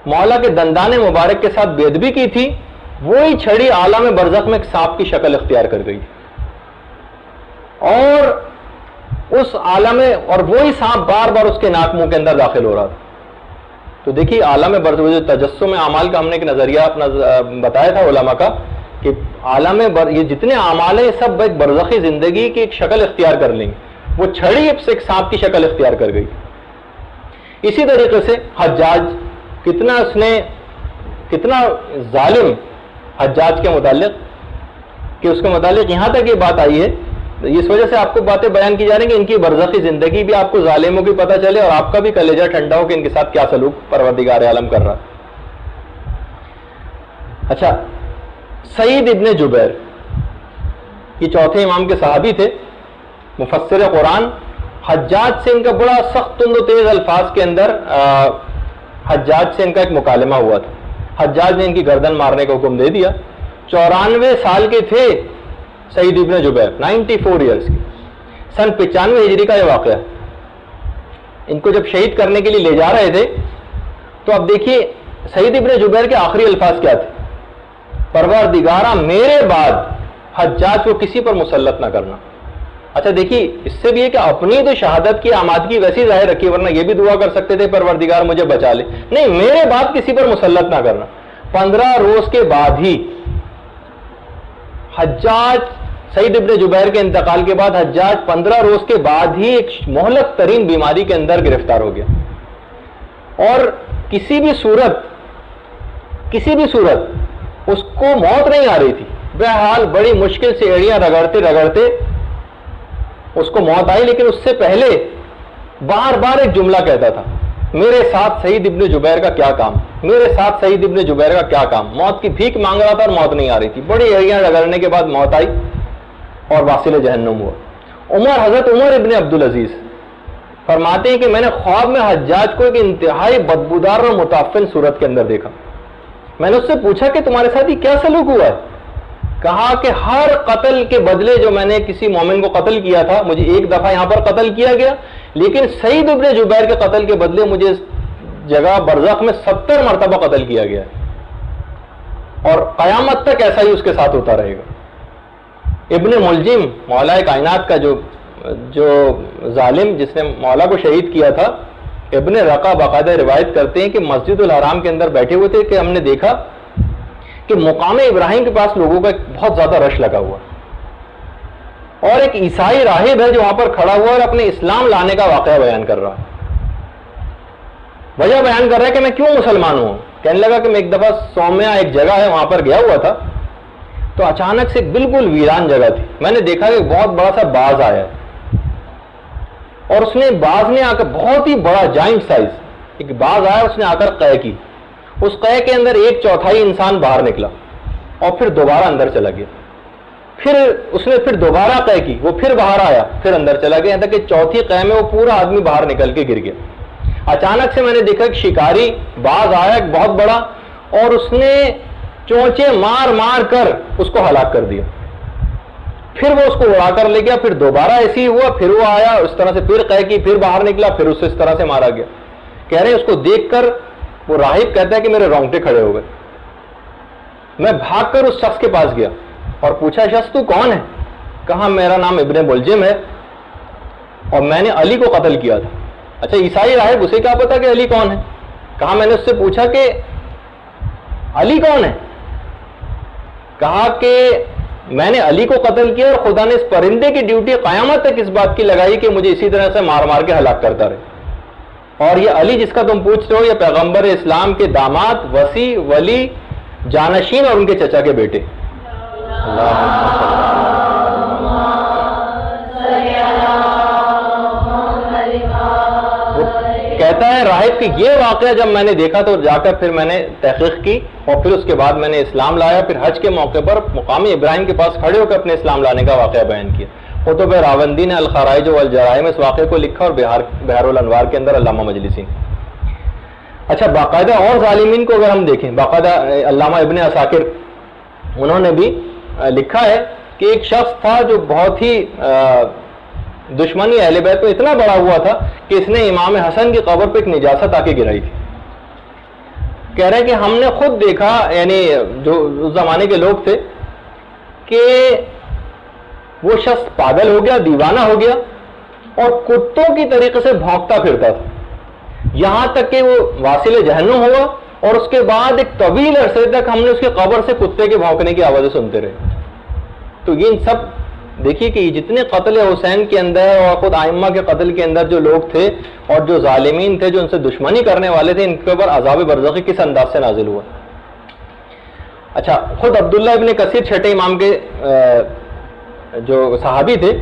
[SPEAKER 1] मौला के दंदाने मुबारक के साथ बेदबी की थी, वही छड़ी आलम बरजक में एक सांप की शक्ल इख्तियार कर गई। और उस आलम और वही सांप बार बार उसके नाक मुँह के अंदर दाखिल हो रहा था। तो देखिए आलम बरजक जो तजस्सुम अमाल का हमने एक नज़रिया अपना बताया था उलमा का, कि आलम ये जितने अमाल है, सब एक बरजखी ज़िंदगी की एक शक्ल इख्तियार कर लेंगे। वो छड़ी से एक सांप की शक्ल इख्तियार कर गई। इसी तरीके से हज्जाज कितना उसने, कितना जालिम हज्जाज के मुतालिक, कि उसके मुतालिक यहाँ तक ये बात आई है इस वजह से आपको बातें बयान की जा रही कि इनकी बरजखी ज़िंदगी भी आपको जालिमों की पता चले और आपका भी कलेजा ठंडा हो कि इनके साथ क्या सलूक परवरदिगार आलम कर रहा अच्छा सईद इब्ने जुबैर, ये चौथे इमाम के सहाबी थे मुफसर कुरान, हज्जाज से इनका बड़ा सख्त तेज अल्फाज के अंदर हज्जाज से इनका एक मुकालमा हुआ था। हज्जाज ने इनकी गर्दन मारने का हुक्म दे दिया। चौरानवे साल के थे सईद इब्ने जुबैर 94 ईयर्स की। सन पचानवे हिजरी का यह वाक़ इनको जब शहीद करने के लिए ले जा रहे थे तो अब देखिए, सईद इब्ने जुबैर के आखिरी अल्फाज क्या थे? परवर दिगारा मेरे बाद हज्जाज को किसी पर मुसलत ना करना। अच्छा देखिए, इससे भी है कि अपनी तो शहादत की आमादगी वैसी ज़ाहिर रखी, वरना ये भी दुआ कर सकते थे, परवरदिगार मुझे बचा ले। नहीं, मेरे बाद किसी पर मुसलत ना करना। पंद्रह रोज के बाद ही हज्जाज, सईद इब्ने जुबैर के इंतकाल के बाद हज्जाज पंद्रह रोज के बाद ही एक मोहलक तरीन बीमारी के अंदर गिरफ़्तार हो गया। और किसी भी सूरत, किसी भी सूरत उसको मौत नहीं आ रही थी। बहरहाल बड़ी मुश्किल से एड़ियाँ रगड़ते रगड़ते उसको मौत आई, लेकिन उससे पहले बार बार एक जुमला कहता था, मेरे साथ शहीद इब्ने जुबैर का क्या काम? मेरे साथ शहीद इब्ने जुबैर का क्या काम? मौत की भीख मांग रहा था और मौत नहीं आ रही थी। बड़ी एड़ियाँ रगड़ने के बाद मौत आई और वासिल जहन्नुम हुआ। उमर, हज़रत उमर इब्ने अब्दुल अज़ीज़ फरमाते हैं कि मैंने ख्वाब में हज्जाज को एक इंतहाई बदबूदार और मुताफिन सूरत के अंदर देखा। मैंने उससे पूछा कि तुम्हारे साथ ही क्या सलूक हुआ है? कहा कि हर कत्ल के बदले जो मैंने किसी मोमिन को कत्ल किया था, मुझे एक दफ़ा यहाँ पर कत्ल किया गया। लेकिन सईद इब्ने जुबैर के कत्ल के बदले मुझे जगह बरजख में सत्तर मरतबा कत्ल किया गया। और कयामत तक ऐसा ही उसके साथ होता रहेगा। इबन मुलजिम, मौला कायनात का जो जो जालिम जिसने मौला को शहीद किया था, इबन रका बाकायदा रिवायत करते हैं कि मस्जिद हराम के अंदर बैठे हुए थे कि हमने देखा कि मुकाम इब्राहिम के पास लोगों का बहुत ज़्यादा रश लगा हुआ। और एक ईसाई राहिब है जो वहाँ पर खड़ा हुआ और अपने इस्लाम लाने का वाक़ बयान कर रहा वजह बयान कर रहा है कि मैं क्यों मुसलमान हूँ? कहने लगा कि मैं एक दफ़ा सौम्या एक जगह है, वहाँ पर गया हुआ था। तो अचानक से बिल्कुल वीरान जगह थी। मैंने देखा कि बहुत बड़ा सा बाज आया और उसने बाज ने आकर बहुत ही बड़ा जाइंट साइज़ एक बाज आया, उसने आकर कै की। उस कै के अंदर एक चौथाई इंसान बाहर निकला और फिर दोबारा अंदर चला गया। फिर उसने फिर दोबारा कै की, वो फिर बाहर आया, फिर अंदर चला गया कि चौथी कै में वो पूरा आदमी बाहर निकल के गिर गया। अचानक से मैंने देखा कि शिकारी बाज आया बहुत बड़ा, और उसने चोंचे मार मार कर उसको हलाक कर दिया। फिर वो उसको उड़ाकर ले गया, फिर दोबारा ऐसे ही हुआ, फिर वो आया उस तरह से फिर कह की फिर बाहर निकला, फिर उससे इस तरह से मारा गया। कह रहे उसको देखकर वो राहिब कहता है कि मेरे रोंगटे खड़े हो गए। मैं भागकर उस शख्स के पास गया और पूछा, शख्स, तू कौन है? कहा, मेरा नाम इब्ने बुलजिम है और मैंने अली को कत्ल किया था। अच्छा ईसाई राहिब, उसे क्या पता कि अली कौन है? कहा, मैंने उससे पूछा कि अली कौन है? कहा कि मैंने अली को कत्ल किया और खुदा ने इस परिंदे की ड्यूटी कयामत तक इस बात की लगाई कि मुझे इसी तरह से मार मार के हलाक करता रहे। और ये अली जिसका तुम पूछ रहे हो, ये पैगंबर इस्लाम के दामाद, वसी, वली, जानशीन और उनके चचा के बेटे। कहता है, राहिब कि ये वाक़ जब मैंने देखा तो जाकर फिर मैंने तहकीक की और फिर उसके बाद मैंने इस्लाम लाया। फिर हज के मौके पर मुकामी इब्राहिम के पास खड़े होकर अपने इस्लाम लाने का वाक़ बयान किया। कुतुब रावंदी ने अलखराइज में इस वाक़े को लिखा और बिहार बिहारनवार के अंदर अलामा मजलिसी। अच्छा बाकायदा और ालिमीन को अगर हम देखें, बाकायदा अलामा इबन असाकिर, उन्होंने भी लिखा है कि एक शख्स था जो बहुत ही दुश्मनी अहल बैत में इतना बड़ा हुआ था कि इसने इमाम हसन की कबर पर एक निजासत आके गिराई थी। कह रहे हैं कि हमने खुद देखा, यानी जो उस जमाने के लोग थे, कि वो शख्स पागल हो गया, दीवाना हो गया और कुत्तों की तरीके से भौंकता फिरता था। यहाँ तक कि वो वासिल जहन्नुम हुआ और उसके बाद एक तवील अरसे तक हमने उसके कब्र से कुत्ते के भौंकने की आवाज़ें सुनते रहे। तो ये इन सब, देखिए कि जितने कत्ल हुसैन के अंदर और खुद आयमा के कत्ल के अंदर जो लोग थे और जो ालिमीन थे, जो उनसे दुश्मनी करने वाले थे, इनके ऊपर अजाब बरजकी किस अंदाज से नाजिल हुआ? अच्छा खुद अब्दुल्ला इबन कसीर छठे इमाम के जो सहाबी थे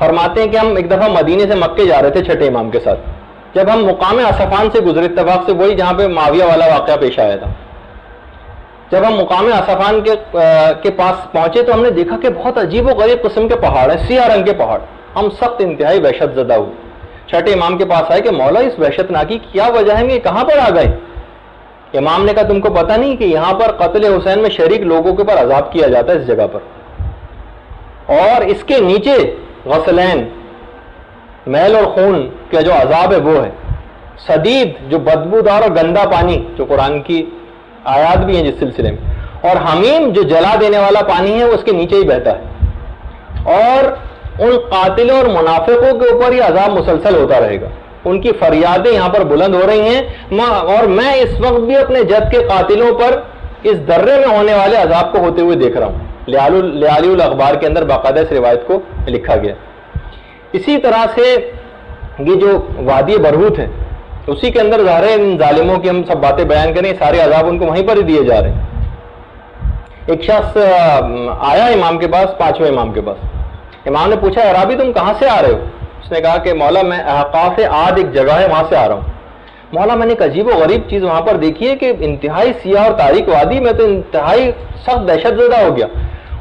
[SPEAKER 1] फरमाते हैं कि हम एक दफ़ा मदीने से मक्के जा रहे थे छठे इमाम के साथ। जब हम मुकाम असफान से गुजरे इतफाक से वही जहाँ पे माविया वाला वाक़ पेश आया था। जब हम मुकाम असफान के आ, के पास पहुँचे तो हमने देखा कि बहुत अजीब व गरीब किस्म के पहाड़ है सिया रंग के पहाड़। हम सख्त इंतहाई वहशत जदा हुए। छठे इमाम के पास आए कि मौला इस वहशत ना की क्या वजह है? ये कहाँ पर आ गए? इमाम ने कहा तुमको पता नहीं कि यहाँ पर कत्ल हुसैन में शरीक लोगों के ऊपर अजाब किया जाता है इस जगह पर। और इसके नीचे गसलैन मैल और खून का जो अजाब है वो है। सदीद जो बदबूदार और गंदा पानी, जो कुरान की आयात भी है जिस सिलसिले में। और हमीम, जो जला देने वाला पानी है, वो उसके नीचे ही बहता है। और उन कातिलों और मुनाफिकों के ऊपर ये अजाब मुसलसल होता रहेगा। उनकी फरियादें यहाँ पर बुलंद हो रही हैं। और मैं इस वक्त भी अपने जद के कातिलों पर इस दर्रे में होने वाले अजाब को होते हुए देख रहा हूँ। लियालुल अखबार के अंदर बाकायदा इस रिवायत को लिखा गया। इसी तरह से ये जो वादी बरहूत है, उसी के अंदर जा रहे हैं इन जालिमों की हम सब बातें बयान करें सारे आजाब उनको वहीं पर ही दिए जा रहे हैं। एक शख्स आया इमाम के पास, पाँचवें इमाम के पास। इमाम ने पूछा अराबी तुम कहाँ से आ रहे हो? उसने कहा कि, मौला, मैं अहकाफ आद एक जगह है, वहाँ से आ रहा हूँ। मौला, मैंने एक अजीब गरीब चीज़ वहाँ पर देखी है कि इंतहाई सियाह और तारीख वादी में तो इंतहाई सख्त दहशत ज़्यादा हो गया।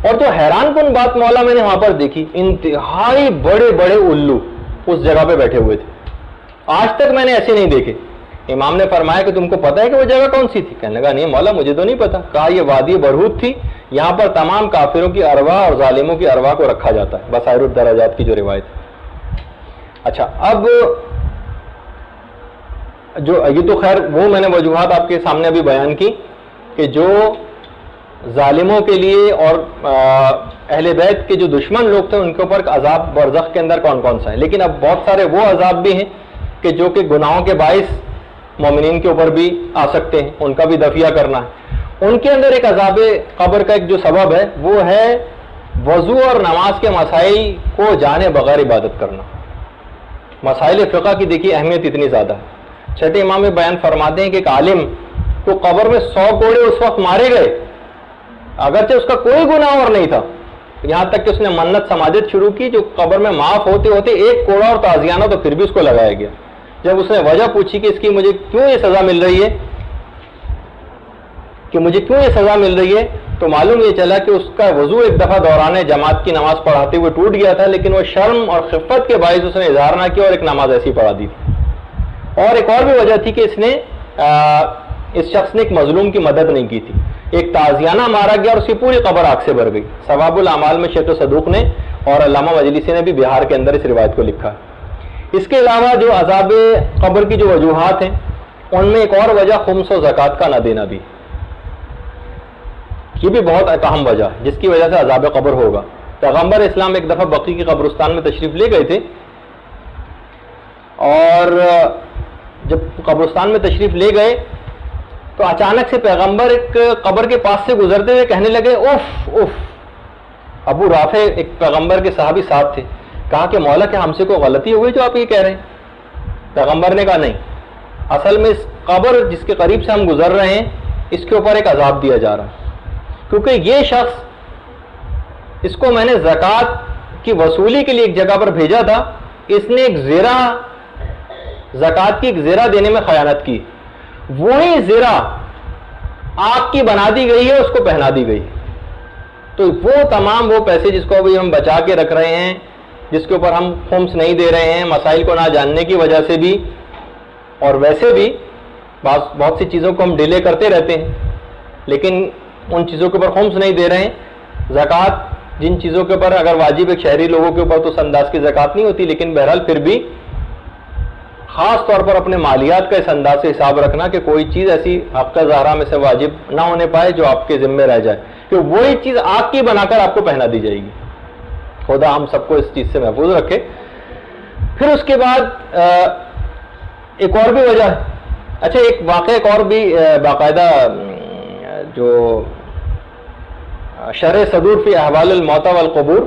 [SPEAKER 1] और जो हैरान कन बात मौला मैंने वहाँ पर देखी? इंतहाई बड़े बड़े उल्लू उस जगह पे बैठे हुए थे। आज तक मैंने ऐसे नहीं देखे। इमाम ने फरमाया कि तुमको पता है कि वो जगह कौन सी थी? कहने लगा, नहीं मौला, मुझे तो नहीं पता। कहा, ये वादी बरहूत थी। यहाँ पर तमाम काफिरों की अरवा और जालिमों की अरवा को रखा जाता है। बसायरुद्दराजात की जो रिवायत अच्छा अब जो ये तो खैर, वो मैंने वजूहत आपके सामने अभी बयान की कि जो जालिमों के लिए और अहल बैत के जो दुश्मन लोग थे, उनके ऊपर अजाब बरजख के अंदर कौन कौन सा है? लेकिन अब बहुत सारे वो अजाब भी हैं कि जो कि गुनाहों के बायस मोमिन के ऊपर भी आ सकते हैं, उनका भी दफिया करना है। उनके अंदर एक अजाब कब्र का एक जो सबब है, वो है वज़ू और नमाज़ के मसाइल को जाने बगैर इबादत करना। मसाइल फ़िका की देखिए अहमियत इतनी ज़्यादा है। छठे इमाम बयान फरमाते हैं कि एक आलिम को कब्र में सौ कोड़े उस वक्त मारे गए अगरचे उसका कोई गुनाह और नहीं था। यहाँ तक कि उसने मन्नत समाजित शुरू की जो कब्र में माफ़ होते होते एक कोड़ा और ताजियाना तो फिर भी उसको लगाया गया। जब उसने वजह पूछी कि इसकी मुझे क्यों ये सजा मिल रही है कि मुझे क्यों ये सजा मिल रही है तो मालूम ये चला कि उसका वज़ू एक दफ़ा दौरान जमात की नमाज़ पढ़ाते हुए टूट गया था लेकिन वो शर्म और खिफत के बायस उसने इजहार ना किया और एक नमाज़ ऐसी पढ़ा दी थी। और एक और भी वजह थी कि इसने आ, इस शख्स ने एक मजलूम की मदद नहीं की थी। एक ताजियाना मारा गया और उसकी पूरी कबर आग से भर गई। सवाबुल अमाल में शेख सदूक ने और अलामा मजलिसी ने भी बिहार के अंदर इस रिवायत को लिखा। इसके अलावा जो अजाब कब्र की जो वजूहत हैं, उनमें एक और वजह खुम्स व ज़क़़त का ना देना भी। ये भी बहुत अहम वजह जिसकी वजह से अजाब कब्र होगा। पैगंबर इस्लाम एक दफ़ा बकी की कब्रस्तान में तशरीफ़ ले गए थे और जब कब्रस्तान में तशरीफ़ ले गए तो अचानक से पैगंबर एक कब्र के पास से गुजरते हुए कहने लगे, उफ उफ। अबू राफे एक पैगंबर के साहबी साथ थे। कहा कि, मौला, क्या हमसे कोई गलती हो गई जो आप ये कह रहे हैं? पैगंबर ने कहा, नहीं। असल में इस कब्र जिसके करीब से हम गुजर रहे हैं, इसके ऊपर एक अजाब दिया जा रहा है। क्योंकि ये शख्स, इसको मैंने जक़ात की वसूली के लिए एक जगह पर भेजा था। इसने एक जेरा, जक़ात की एक जेरा देने में खयानत की। वही जेरा आग की बना दी गई है, उसको पहना दी गई। तो वो तमाम वो पैसे जिसको अभी हम बचा के रख रहे हैं, जिसके ऊपर हम खुम्स नहीं दे रहे हैं, मसाइल को ना जानने की वजह से भी, और वैसे भी बहुत बहुत सी चीज़ों को हम डिले करते रहते हैं, लेकिन उन चीज़ों के ऊपर खुम्स नहीं दे रहे हैं। ज़क़़त, जिन चीज़ों के ऊपर अगर वाजिब एक शहरी लोगों के ऊपर तो उस अंदाज की ज़क़़त नहीं होती, लेकिन बहरहाल फिर भी ख़ास तौर पर अपने मालियात का इस अंदाज से हिसाब रखना कि कोई चीज़ ऐसी आपका जहरा में से वाजिब ना होने पाए जो आपके ज़िम्मे रह जाए। कि वही चीज़ आग की बनाकर आपको पहना दी जाएगी। खुदा हम सबको इस चीज़ से महफूज रखे। फिर उसके बाद एक और भी वजह अच्छा एक वाक़ एक और भी बाकायदा जो शर सदूर फ़ी अहवाल मौता वाल कबूर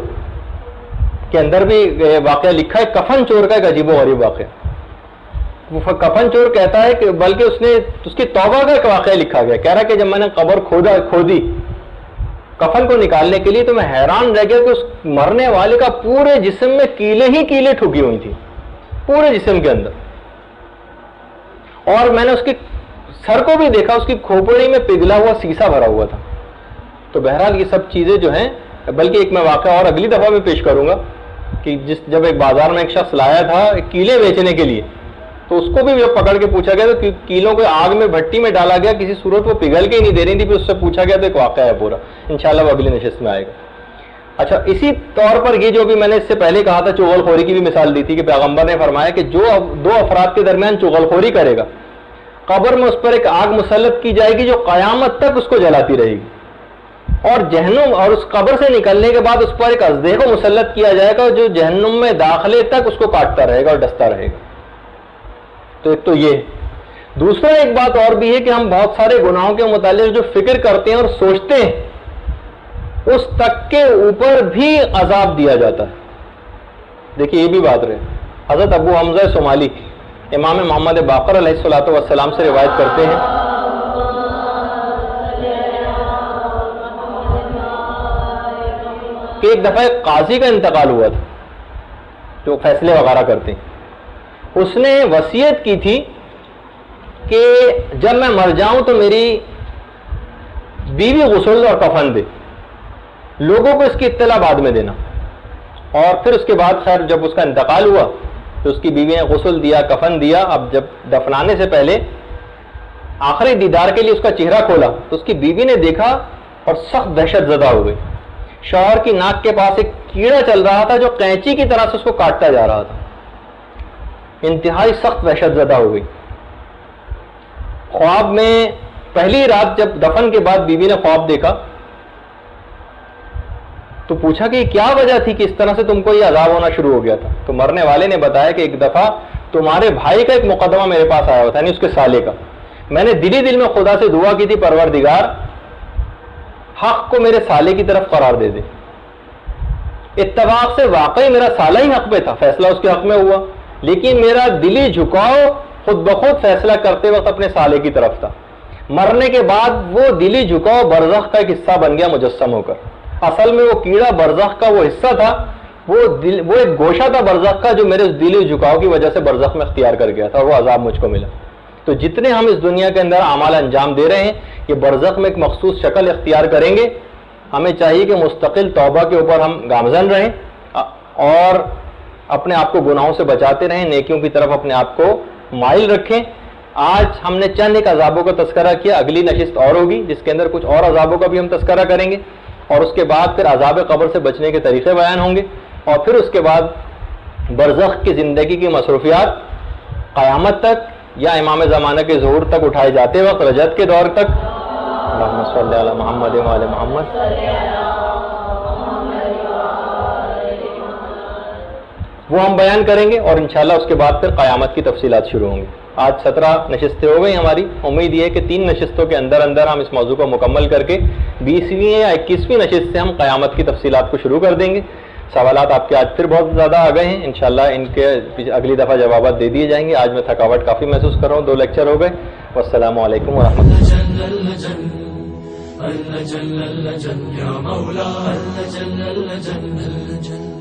[SPEAKER 1] के अंदर भी वाक़ लिखा है। कफन चोर का एक अजीब गरीब वाक़ कफन चोर कहता है कि बल्कि उसने, उसकी तौबा का वाक़ लिखा गया। कह रहा कि जब मैंने कबर खोदा, खोदी कफन को निकालने के लिए तो मैं हैरान रह गया कि उस मरने वाले का पूरे जिस्म में कीले ही कीले ठुकी हुई थी, पूरे जिस्म के अंदर। और मैंने उसके सर को भी देखा, उसकी खोपड़ी में पिघला हुआ शीशा भरा हुआ था। तो बहरहाल ये सब चीज़ें जो हैं, बल्कि एक मैं वाक़ और अगली दफ़ा में पेश करूँगा कि जिस, जब एक बाज़ार में एक शख्स लाया था, कीले बेचने के लिए तो उसको भी जब पकड़ के पूछा गया तो कीलों को आग में, भट्टी में डाला गया, किसी सूरत वो पिघल के ही नहीं दे रही थी, फिर उससे पूछा गया तो एक वाक़ है पूरा। इंशाल्लाह वो अगली नशस्त में आएगा। अच्छा इसी तौर पर ये जो भी मैंने इससे पहले कहा था, चुगलखोरी की भी मिसाल दी थी कि पैगंबर ने फरमाया कि जो दो अफराद के दरमियान चुगलखोरी करेगा, कब्र में उस पर एक आग मुसलत की जाएगी जो कयामत तक उसको जलाती रहेगी। और जहनुम और उस कब्र से निकलने के बाद उस पर एक अजदे को मुसलत किया जाएगा जो जहनुम में दाखिले तक उसको काटता रहेगा और डसता रहेगा। तो एक तो ये। दूसरा एक बात और भी है कि हम बहुत सारे गुनाहों के मुतालिक जो फ़िक्र करते हैं और सोचते हैं, उस तक के ऊपर भी अजाब दिया जाता है। देखिए, ये भी बात रहे। हज़रत अबू हमजा सोमाली, इमाम मोहम्मद बाकर वसलाम से रिवायत करते हैं। कि एक दफ़ा एक काजी का इंतकाल हुआ था, जो फैसले वगैरह करते हैं। उसने वसीयत की थी कि जब मैं मर जाऊँ तो मेरी बीवी गुसल और कफन दे। लोगों को इसकी इत्तला बाद में देना। और फिर उसके बाद खैर जब उसका इंतकाल हुआ तो उसकी बीवी ने गसल दिया, कफन दिया। अब जब दफनाने से पहले आखिरी दीदार के लिए उसका चेहरा खोला तो उसकी बीवी ने देखा और सख्त दहशत जदा हो गई। शौहर की नाक के पास एक कीड़ा चल रहा था जो कैंची की तरह से उसको काटता जा रहा था। इंतहाई सख्त दहशत जदा हो गई। ख्वाब में पहली रात जब दफन के बाद बीवी ने ख्वाब देखा तो पूछा कि क्या वजह थी कि इस तरह से तुमको ये अजाब होना शुरू हो गया था? तो मरने वाले ने बताया कि एक दफ़ा तुम्हारे भाई का एक मुकदमा मेरे पास आया हुआ था, यानी उसके साले का। मैंने दिली दिल में खुदा से दुआ की थी परवर दिगार हक को मेरे साले की तरफ़ करार दे दे। इतफाक से वाकई मेरा साला ही हक में था, फैसला उसके हक में हुआ। लेकिन मेरा दिली झुकाव खुद ब खुद फैसला करते वक्त अपने साले की तरफ़ था। मरने के बाद वो दिली झुकाव बरजख का एक हिस्सा बन गया मुजस्म होकर। असल में वो कीड़ा बरजख का वो हिस्सा था। वो दिल, वो एक गोशा था बरजख का जो मेरे उस दिली झुकाव की वजह से बरजख में अख्तियार कर गया था वो अजाब मुझको मिला। तो जितने हम इस दुनिया के अंदर अमाल अंजाम दे रहे हैं, ये बरजख में एक मखसूस शक्ल इख्तियार करेंगे। हमें चाहिए कि मुस्तकिल तौबा के ऊपर हम गामजन रहें। और अपने आप को गुनाहों से बचाते रहें, नेकियों की तरफ़ अपने आप को माइल रखें। आज हमने चंद एक अजाबों का तस्करा किया, अगली नशिस्त और होगी, जिसके अंदर कुछ और अजाबों का भी हम तस्करा करेंगे। और उसके बाद फिर अजाब कब्र से बचने के तरीके बयान होंगे। और फिर उसके बाद बरजख की ज़िंदगी की मसरूफियात क़यामत तक या इमाम ज़माना के जहूर तक उठाए जाते वक्त, रजत के दौर तक। मोहम्मद मोहम्मद। वो हम बयान करेंगे और इंशाल्लाह उसके बाद फिर क़यामत की तफसीलात शुरू होंगी आज सत्रह नशस्तें हो गई हमारी उम्मीद ये है कि तीन नशस्तों के अंदर अंदर हम इस मौजू को मुकम्मल करके बीसवीं या इक्कीसवीं नशस्त से हम क़यामत की तफसीलात को शुरू कर देंगे सवाल आपके आज फिर बहुत ज़्यादा आ गए हैं इनशाला इनके अगली दफ़ा जवाब दे दिए जाएँगे आज मैं थकावट काफ़ी महसूस कर रहा हूँ दो लेक्चर हो गए